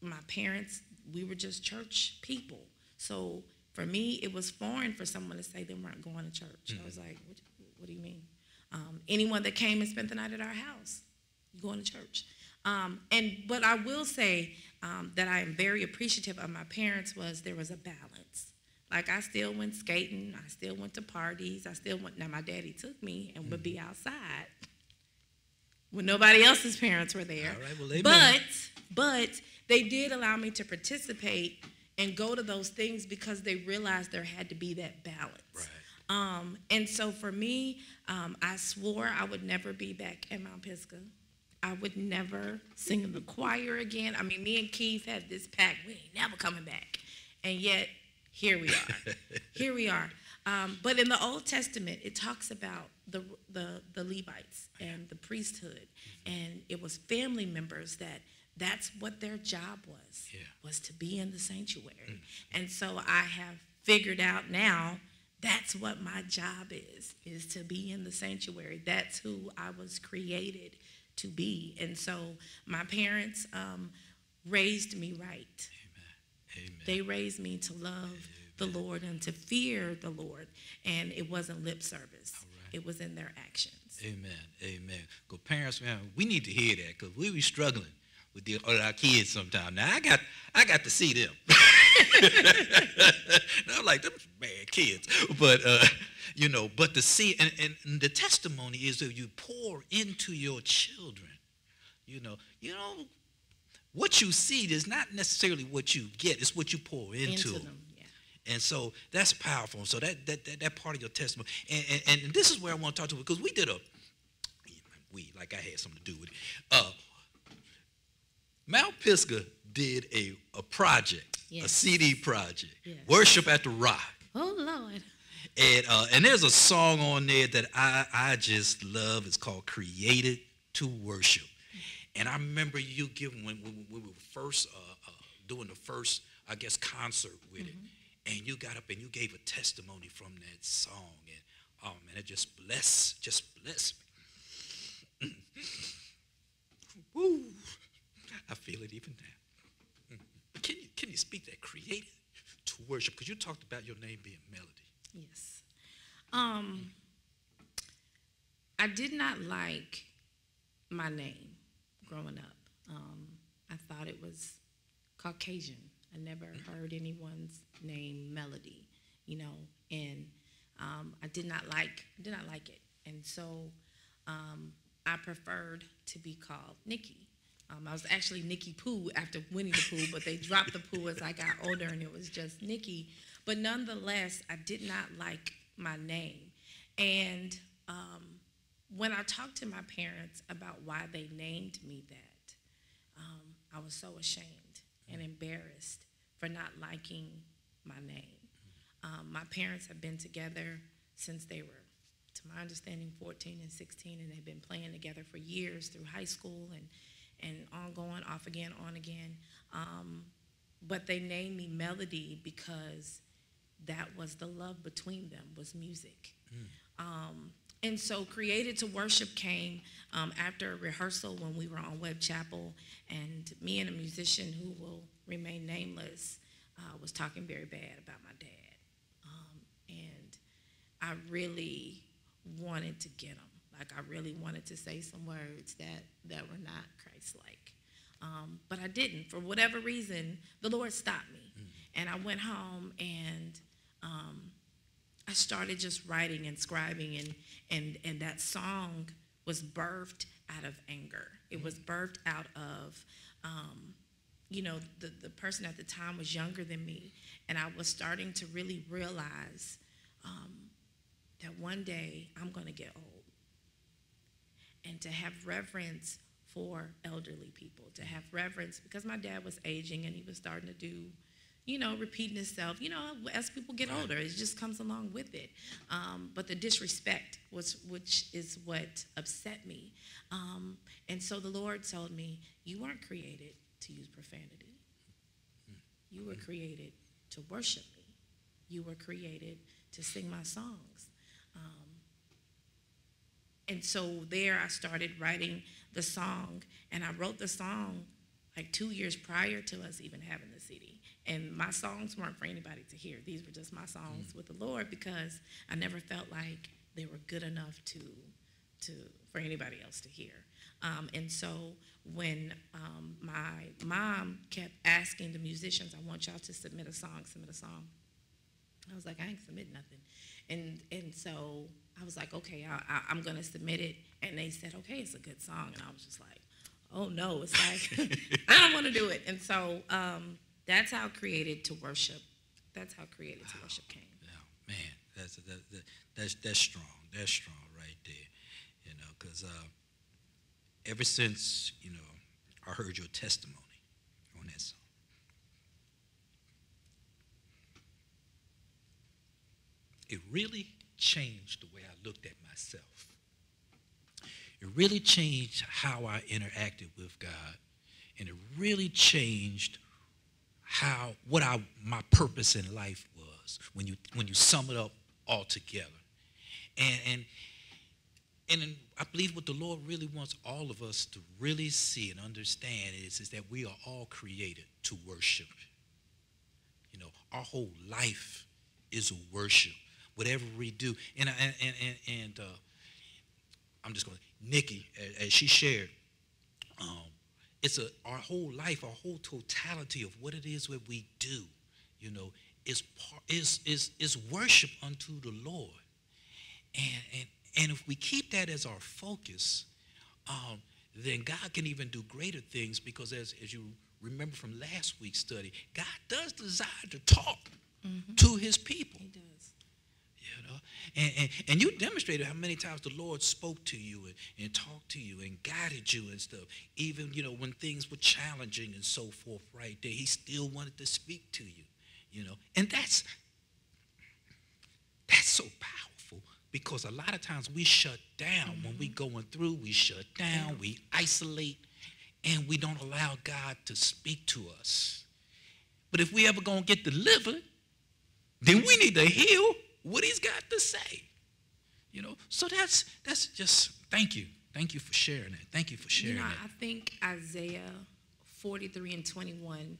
C: my parents, we were just church people. So for me, it was foreign for someone to say they weren't going to church. I was like, what, what do you mean? Um, anyone that came and spent the night at our house, going to church. Um, and but I will say um, that I am very appreciative of my parents was there was a balance. Like I still went skating, I still went to parties, I still went. Now my daddy took me and would be outside when nobody else's parents were there.
B: Right, well,
C: but but they did allow me to participate and go to those things because they realized there had to be that balance.
B: Right.
C: Um, and so for me, um, I swore I would never be back at Mount Pisgah. I would never sing in the choir again. I mean, me and Keith had this pact. We ain't never coming back. And yet, here we are. here we are. Um, but in the Old Testament, it talks about the, the, the Levites and the priesthood. And it was family members that that's what their job was,
B: Yeah.
C: was to be in the sanctuary. And so I have figured out now that's what my job is, is to be in the sanctuary. That's who I was created to be. And so my parents um, raised me right.
B: Amen.
C: They raised me to love the Lord and to fear the Lord. And it wasn't lip service, it was in their actions.
B: Amen. Amen. Because parents, man, we need to hear that because we be struggling with, the, with our kids sometimes. Now I got I got to see them. I'm like them bad kids, but uh, you know, but to see and, and, the testimony is that you pour into your children. You know, you know what you see is not necessarily what you get; it's what you pour into,
C: Into
B: them. And so that's powerful. So that that that, that part of your testimony, and, and and this is where I want to talk to because we did a we like I had something to do with it. Uh, Mount Pisgah did a a project a CD project,
C: Yes.
B: Worship at the Rock.
C: Oh Lord.
B: And, uh, and there's a song on there that I, I just love. It's called Created to Worship. And I remember you giving, when, when we were first uh, uh, doing the first, I guess, concert with it, and you got up and you gave a testimony from that song. And oh man, it just bless, just bless me. Woo. I feel it even now. Can you, can you speak that created to worship? Because you talked about your name being Melody.
C: Yes. Um, I did not like my name growing up. Um, I thought it was Caucasian. I never heard anyone's name Melody, you know, and um, I did not like did not like it, and so um, I preferred to be called Nikki. Um, I was actually Nikki Pooh after Winnie the Pooh, but they dropped the Pooh as I got older, and it was just Nikki. But nonetheless, I did not like my name, and um, when I talked to my parents about why they named me that, um, I was so ashamed and embarrassed for not liking my name. Um, my parents have been together since they were, to my understanding, 14 and 16, and they've been playing together for years through high school and, and ongoing, off again, on again. Um, but they named me Melody because that was the love between them was music. Um, and so created to worship came um, after a rehearsal when we were on Webb Chapel and me and a musician who will remain nameless uh, was talking very bad about my dad. Um, and i really wanted to get him. Like i really wanted to say some words that that were not christ-like. Um, but i didn't. For whatever reason the lord stopped me. And i went home and um, I started just writing and scribing, and, and, and that song was birthed out of anger. It was birthed out of, um, you know, the, the person at the time was younger than me, and I was starting to really realize um, that one day I'm going to get old. And to have reverence for elderly people, to have reverence, because my dad was aging and he was starting to do you know, repeating itself. You know, as people get older, it just comes along with it. Um, but the disrespect was, which is what upset me. Um, and so the Lord told me, "You weren't created to use profanity. You were created to worship me. You were created to sing my songs." Um, and so there, I started writing the song, and I wrote the song like two years prior to us even having the CD. And my songs weren't for anybody to hear. These were just my songs with the Lord because I never felt like they were good enough to, to for anybody else to hear. Um, and so when um, my mom kept asking the musicians, I want y'all to submit a song, submit a song. I was like, I ain't submit nothing. And, and so I was like, okay, I, I, I'm going to submit it. And they said, okay, it's a good song. And I was just like, oh no, it's like, I don't want to do it. And so um, that's how created to worship. That's how created to worship came.
B: Yeah, man, that's that, that, that's that's strong. That's strong right there. You know, because uh, ever since you know I heard your testimony on that song, it really changed the way I looked at myself. It really changed how I interacted with God, and it really changed how what I my purpose in life was when you when you sum it up all together. And and and I believe what the Lord really wants all of us to really see and understand is, is that we are all created to worship. You know, our whole life is a worship. Whatever we do. And and and and, uh, I'm just going to Nikki, as, as she shared, um, it's a our whole life, our whole totality of what it is that we do, you know, is is is is worship unto the Lord. And and and if we keep that as our focus, um, then God can even do greater things because as as you remember from last week's study, God does desire to talk to his people. You know, and, and, and you demonstrated how many times the Lord spoke to you and, and talked to you and guided you and stuff. Even, you know, when things were challenging and so forth right there, he still wanted to speak to you, you know. And that's that's so powerful because a lot of times we shut down when we mm-hmm. going through, we shut down, we isolate, and we don't allow God to speak to us. But if we ever gonna get delivered, then we need to hear what he's got to say. You know, so that's that's just thank you. Thank you for sharing that. Thank you for sharing
C: You know,
B: that.
C: I think Isaiah 43 and 21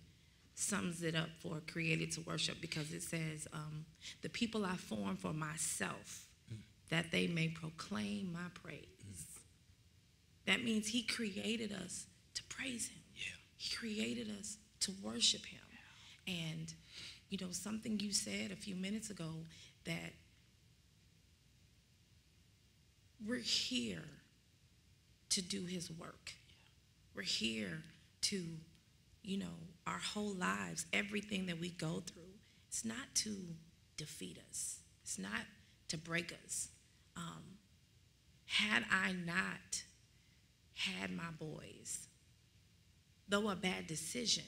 C: sums it up for created to worship because it says, um, The people I form for myself, that they may proclaim my praise. That means He created us to praise Him.
B: Yeah.
C: He created us to worship Him. Yeah. And, you know, something you said a few minutes ago that we're here to do His work. We're here to, you know, our whole lives, everything that we go through, it's not to defeat us, it's not to break us. Um, had I not had my boys, though a bad decision,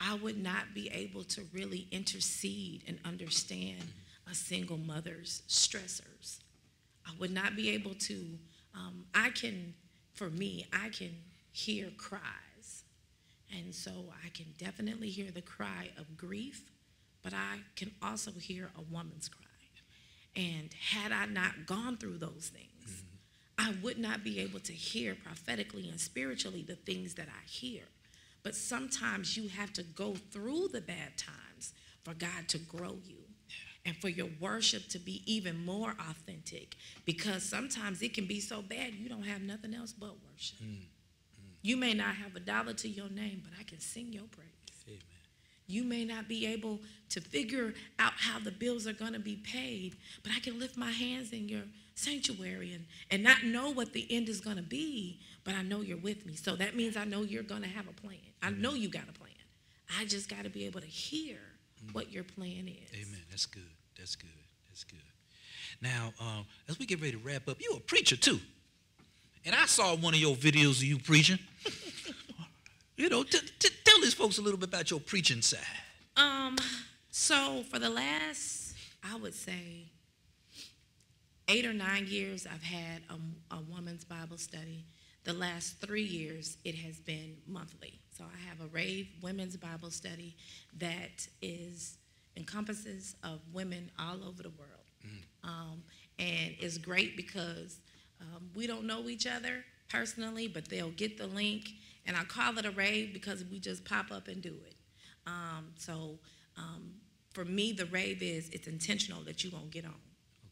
C: I would not be able to really intercede and understand a single mother's stressors. I would not be able to, um, I can, for me, I can hear cries. And so I can definitely hear the cry of grief, but I can also hear a woman's cry. And had I not gone through those things, I would not be able to hear prophetically and spiritually the things that I hear. But sometimes you have to go through the bad times for God to grow you and for your worship to be even more authentic because sometimes it can be so bad you don't have nothing else but worship. Mm, mm. You may not have a dollar to your name, but I can sing your praise.
B: Amen.
C: You may not be able to figure out how the bills are going to be paid, but I can lift my hands in your sanctuary and, and not know what the end is going to be, but I know you're with me. So that means I know you're going to have a plan. I know you got a plan. I just got to be able to hear what your plan is.
B: Amen. That's good. That's good. That's good. Now, um, as we get ready to wrap up, you're a preacher too. And I saw one of your videos of you preaching. you know, t- t- tell these folks a little bit about your preaching side.
C: Um, so for the last, I would say, eight or nine years, I've had a, a woman's Bible study. The last three years, it has been monthly. So I have a rave women's Bible study that is encompasses of women all over the world, um, and it's great because um, we don't know each other personally, but they'll get the link, and I call it a rave because we just pop up and do it. Um, so um, for me, the rave is it's intentional that you won't get on,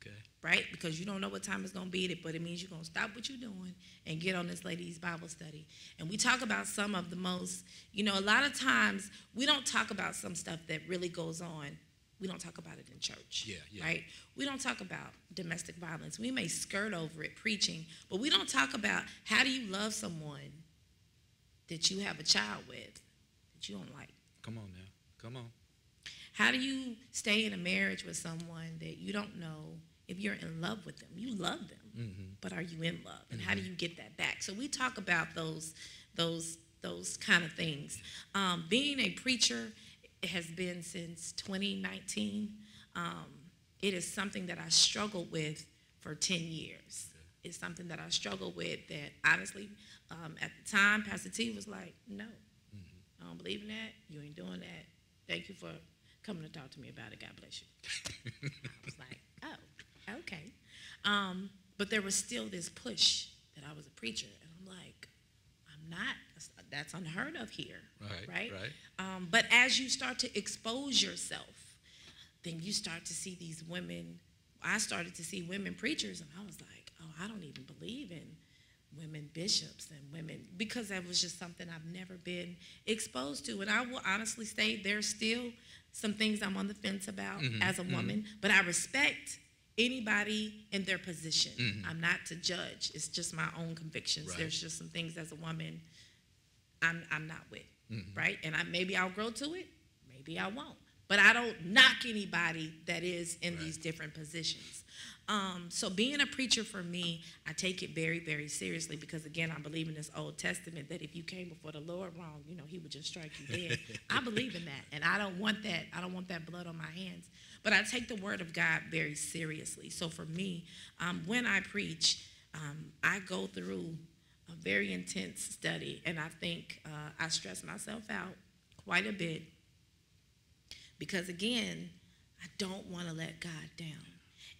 B: Okay.
C: right? Because you don't know what time it's gonna be, but it means you're gonna stop what you're doing and get on this lady's Bible study. And we talk about some of the most, you know, a lot of times we don't talk about some stuff that really goes on. We don't talk about it in church.
B: Yeah, yeah.
C: Right? We don't talk about domestic violence. We may skirt over it preaching, but we don't talk about how do you love someone that you have a child with that you don't like.
B: Come on now. Come on.
C: How do you stay in a marriage with someone that you don't know if you're in love with them? You love them,
B: Mm-hmm.
C: but are you in love? And how do you get that back? So we talk about those, those, those kind of things. Um, being a preacher has been since 2019. Um, it is something that I struggled with for 10 years. It's something that I struggled with that honestly, um, at the time, Pastor T was like, no, I don't believe in that. You ain't doing that. Thank you for coming to talk to me about it. God bless you. I was like, okay. Um, but there was still this push that I was a preacher. And I'm like, I'm not. That's, unheard of here.
B: Right,
C: Right.
B: right.
C: Um, but as you start to expose yourself, then you start to see these women. I started to see women preachers, and I was like, oh, I don't even believe in women bishops and women because that was just something I've never been exposed to. And I will honestly say there's still some things I'm on the fence about
B: Mm-hmm,
C: as a woman, but I respect anybody in their position. I'm not to judge. It's just my own convictions.
B: Mm-hmm. Right.
C: There's just some things as a woman I'm I'm not with,
B: Mm-hmm.
C: right? And I maybe I'll grow to it, maybe I won't. but I don't knock anybody that is in these different positions. Um, so being a preacher for me, I take it very, very seriously because again, I believe in this Old Testament that if you came before the Lord wrong, you know, He would just strike you dead. I believe in that, and I don't want that. I don't want that blood on my hands. But I take the Word of God very seriously. So for me, um, when I preach, um, I go through a very intense study, and I think uh, I stress myself out quite a bit because again, I don't want to let God down.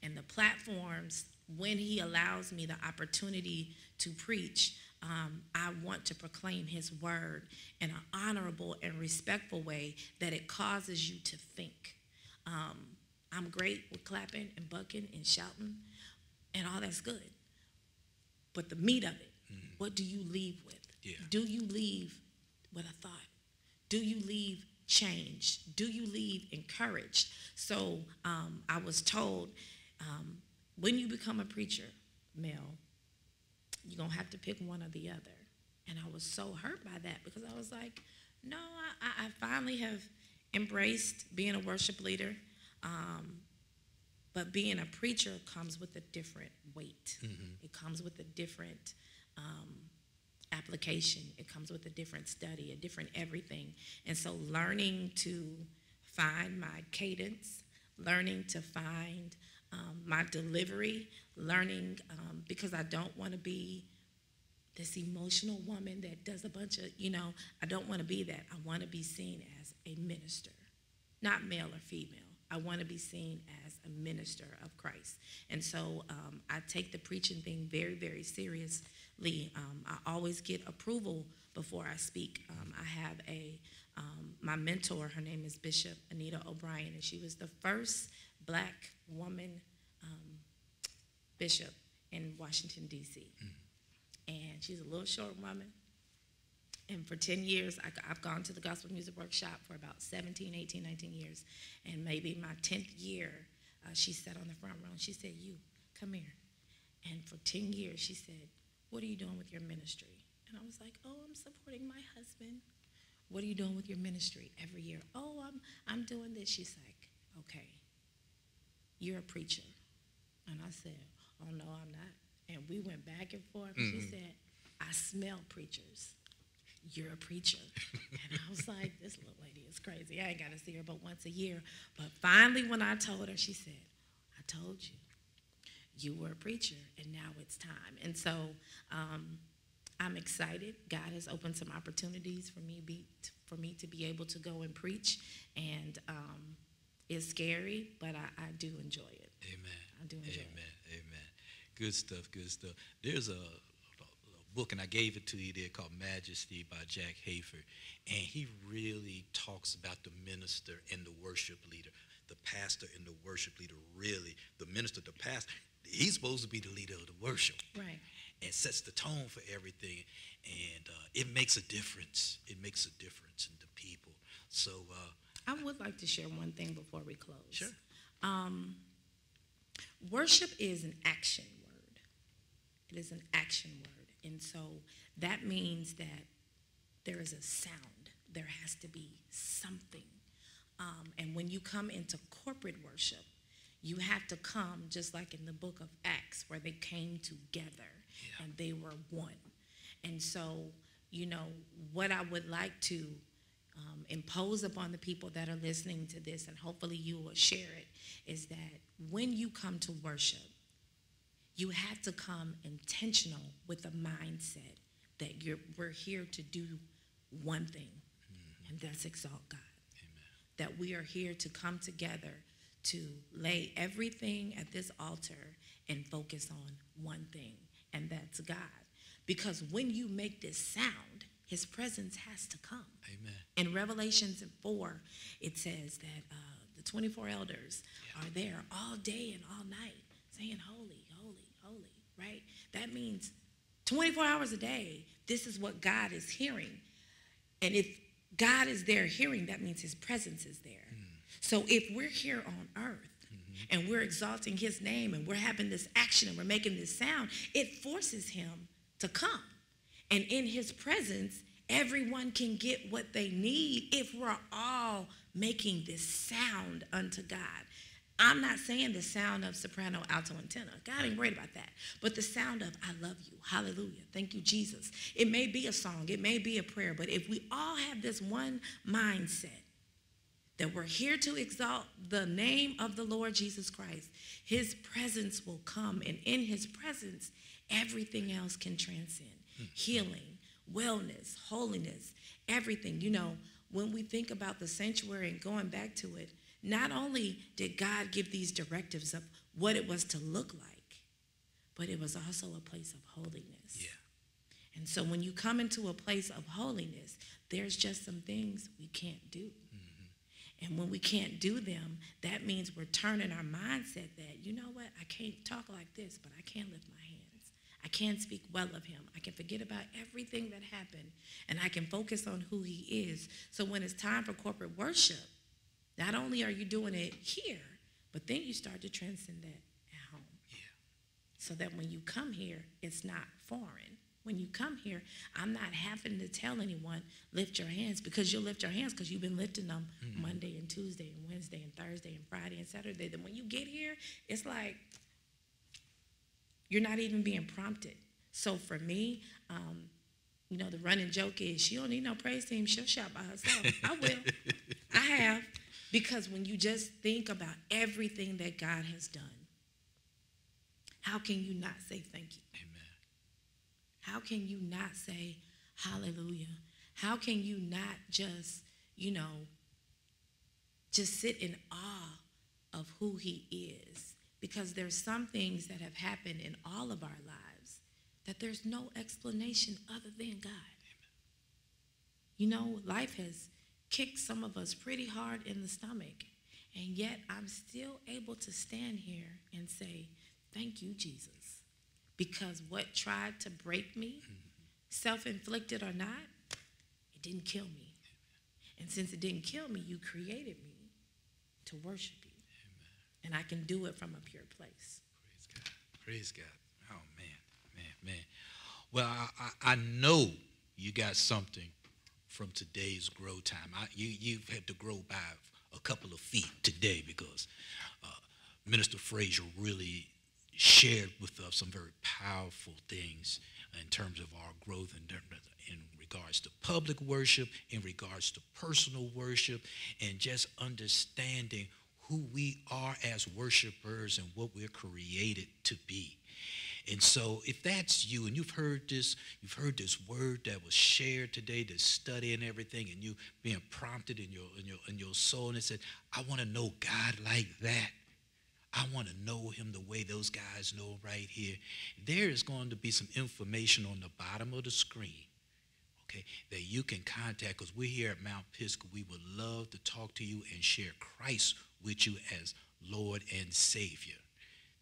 C: And the platforms, when He allows me the opportunity to preach, um, I want to proclaim His word in an honorable and respectful way that it causes you to think. Um, I'm great with clapping and bucking and shouting, and all that's good. But the meat of it, what do you leave with?
B: Yeah.
C: Do you leave with a thought? Do you leave changed? Do you leave encouraged? So um, I was told um, when you become a preacher, Mel, you're going to have to pick one or the other. And I was so hurt by that because I was like, no, I, I finally have embraced being a worship leader. Um, but being a preacher comes with a different weight. It comes with a different um, application. It comes with a different study, a different everything. And so learning to find my cadence, learning to find um, my delivery, learning um, because I don't want to be this emotional woman that does a bunch of, you know, I don't want to be that. I want to be seen as a minister, not male or female. I want to be seen as a minister of Christ. And so um, I take the preaching thing very, very seriously. Um, I always get approval before I speak. Um, I have a, um, my mentor, her name is Bishop Anita O'Brien, and she was the first black woman um, bishop in Washington, D.C. And she's a little short woman. And for 10 years, I, have gone to the gospel music workshop for about 17, 18, 19 years. And maybe my 10th year, uh, she sat on the front row and she said, You, come here. And for 10 years, she said, What are you doing with your ministry? And I was like, Oh, I'm supporting my husband. What are you doing with your ministry every year? Oh, I'm, I'm doing this. She's like, Okay, you're a preacher. And I said, Oh, no, I'm not. And we went back and forth. And she said, I smell preachers. You're a preacher. and I was like, This little lady is crazy. I ain't got to see her but once a year. But finally, when I told her, she said, I told you. You were a preacher, and now it's time. And so um, I'm excited. God has opened some opportunities for me be for me to be able to go and preach, and um, it's scary, but I, I do enjoy it.
B: Amen.
C: I do enjoy
B: Amen. Amen. Good stuff. Good stuff. There's a book, and I gave it to you there called Majesty by Jack Hayford. And he really talks about the minister and the worship leader, the pastor and the worship leader. Really, the minister, the pastor, he's supposed to be the leader of the worship
C: Right.
B: and sets the tone for everything. And uh, it makes a difference. It makes a difference in the people. So, uh,
C: I would like to share one thing before we close.
B: Sure.
C: Um, worship is an action word. It is an action word. And so that means that there is a sound, there has to be something. Um, and when you come into corporate worship, you have to come just like in the book of Acts, where they came together and they were one. And so, you know, what I would like to um, impose upon the people that are listening to this, and hopefully you will share it, is that when you come to worship, you have to come intentional with a mindset that you're, we're here to do one thing, and that's exalt God. That we are here to come together to lay everything at this altar and focus on one thing, and that's God. Because when you make this sound, his presence has to come.
B: amen.
C: In Revelations 4, it says that uh, the 24 elders are there all day and all night saying, Holy, holy, holy, right? That means 24 hours a day, this is what God is hearing. And if God is there hearing, that means his presence is there. Hmm. So if we're here on earth, mm-hmm. and we're exalting his name and we're having this action and we're making this sound, it forces him to come. And in his presence, Everyone can get what they need if we're all making this sound unto God. I'm not saying the sound of soprano, alto, and tenor. God ain't worried about that. But the sound of I love you, hallelujah, thank you, Jesus. It may be a song, it may be a prayer, but if we all have this one mindset that we're here to exalt the name of the Lord Jesus Christ, his presence will come, and in his presence, everything else can transcend hmm. healing, wellness, holiness, everything. You know, when we think about the sanctuary and going back to it, not only did God give these directives of what it was to look like, but it was also a place of holiness.
B: Yeah.
C: And so when you come into a place of holiness, there's just some things we can't do. Mm-hmm. And when we can't do them, that means we're turning our mindset that, you know what, I can't talk like this, but I can lift my hands. I can speak well of him. I can forget about everything that happened and I can focus on who he is. So when it's time for corporate worship, not only are you doing it here, but then you start to transcend that at home.
B: Yeah.
C: So that when you come here, it's not foreign. When you come here, I'm not having to tell anyone, lift your hands, because you'll lift your hands because you've been lifting them Monday and Tuesday and Wednesday and Thursday and Friday and Saturday. Then when you get here, it's like you're not even being prompted. So for me, um, you know, the running joke is she don't need no praise team. She'll shout by herself. I will. I have. Because when you just think about everything that God has done, how can you not say thank you?
B: Amen.
C: How can you not say hallelujah? How can you not just, you know, just sit in awe of who he is? Because there's some things that have happened in all of our lives that there's no explanation other than God. You know, life has kicked some of us pretty hard in the stomach, and yet I'm still able to stand here and say, Thank you, Jesus. Because what tried to break me, self inflicted or not, it didn't kill me. And since it didn't kill me, you created me to worship you. And I can do it from a pure place.
B: Praise God. Praise God. Oh man, man, man. Well, I, I, I know you got something from today's grow time. I, you you've had to grow by a couple of feet today because uh, Minister Fraiser really shared with us some very powerful things in terms of our growth in, in regards to public worship, in regards to personal worship, and just understanding who we are as worshipers and what we're created to be. And so if that's you and you've heard this, you've heard this word that was shared today, this study and everything, and you being prompted in your in your in your soul and it said, I want to know God like that. I want to know him the way those guys know right here. There is going to be some information on the bottom of the screen, okay, that you can contact because we're here at Mount Pisgah. We would love to talk to you and share Christ with you as Lord and Savior.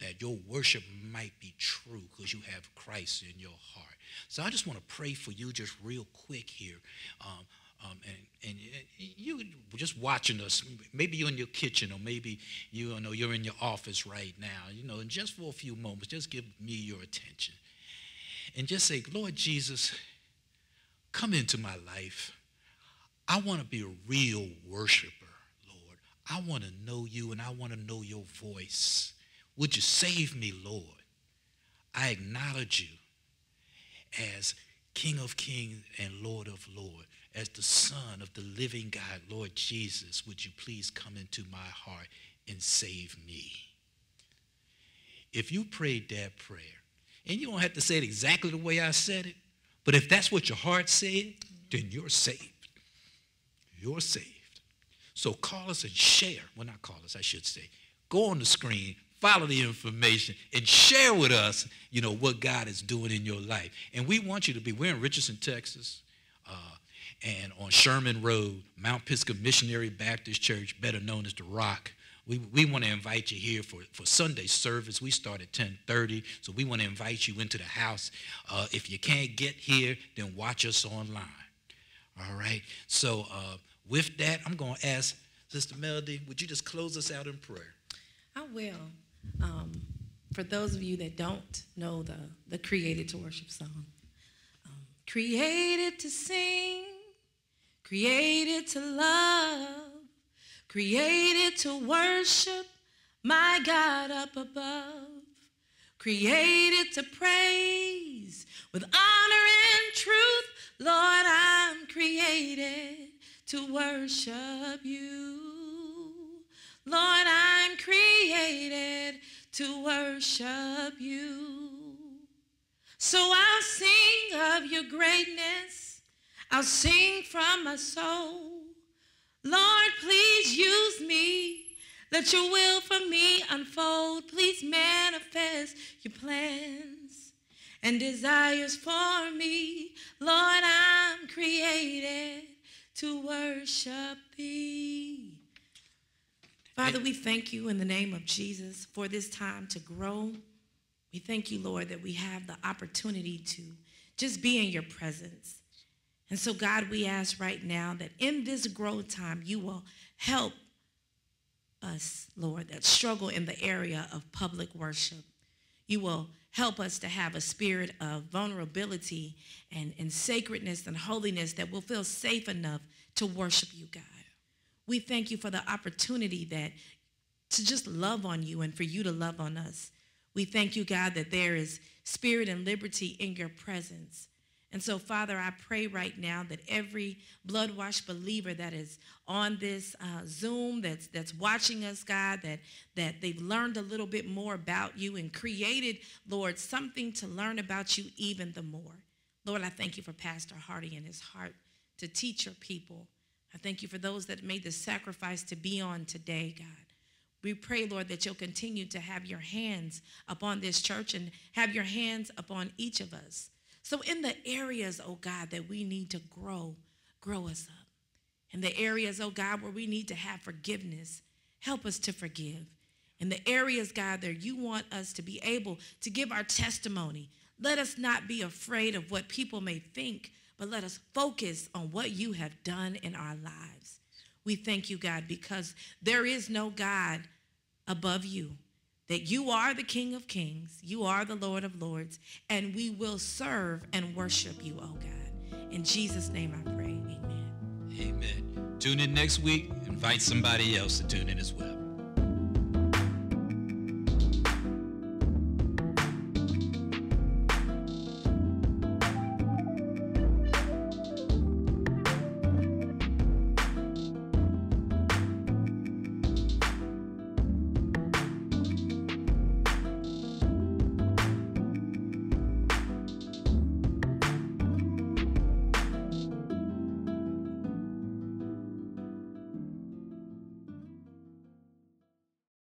B: That your worship might be true because you have Christ in your heart. So I just want to pray for you just real quick here. Um, um, and, and you just watching us, maybe you're in your kitchen or maybe you know you're in your office right now, you know, and just for a few moments, just give me your attention. And just say, Lord Jesus, come into my life. I want to be a real worshiper, Lord. I want to know you and I want to know your voice. Would you save me, Lord? I acknowledge you as King of kings and Lord of lords, as the Son of the living God, Lord Jesus, would you please come into my heart and save me? If you prayed that prayer, and you don't have to say it exactly the way I said it, but if that's what your heart said, then you're saved. You're saved. So call us and share. Well, not call us, I should say. Go on the screen, follow the information, and share with us, you know, what God is doing in your life. And we want you to be, we're in Richardson, Texas, uh, and on Sherman Road, Mount Pisgah Missionary Baptist Church, better known as The Rock. We, we want to invite you here for, for Sunday service. We start at 1030, so we want to invite you into the house. Uh, if you can't get here, then watch us online. All right? So uh, with that, I'm going to ask Sister Melody, would you just close us out in prayer?
C: I will. Um, for those of you that don't know the, the Created to Worship song, um, created to sing, created to love, created to worship my God up above, created to praise with honor and truth. Lord, I'm created to worship you. Lord, I'm created to worship you. So I'll sing of your greatness. I'll sing from my soul. Lord, please use me. Let your will for me unfold. Please manifest your plans and desires for me. Lord, I'm created to worship thee. Father, we thank you in the name of Jesus for this time to grow. We thank you, Lord, that we have the opportunity to just be in your presence. And so, God, we ask right now that in this growth time, you will help us, Lord, that struggle in the area of public worship. You will help us to have a spirit of vulnerability and, and sacredness and holiness that will feel safe enough to worship you, God. We thank you for the opportunity that to just love on you and for you to love on us. We thank you, God, that there is spirit and liberty in your presence. And so, Father, I pray right now that every blood washed believer that is on this uh, Zoom, that's, that's watching us, God, that, that they've learned a little bit more about you and created, Lord, something to learn about you even the more. Lord, I thank you for Pastor Harty and his heart to teach your people. I thank you for those that made the sacrifice to be on today, God. We pray, Lord, that you'll continue to have your hands upon this church and have your hands upon each of us. So, in the areas, oh God, that we need to grow, grow us up. In the areas, oh God, where we need to have forgiveness, help us to forgive. In the areas, God, that you want us to be able to give our testimony, let us not be afraid of what people may think, but let us focus on what you have done in our lives. We thank you, God, because there is no God above you, that you are the King of kings, you are the Lord of lords, and we will serve and worship you, oh God. In Jesus' name I pray, amen.
B: Amen. Tune in next week. Invite somebody else to tune in as well.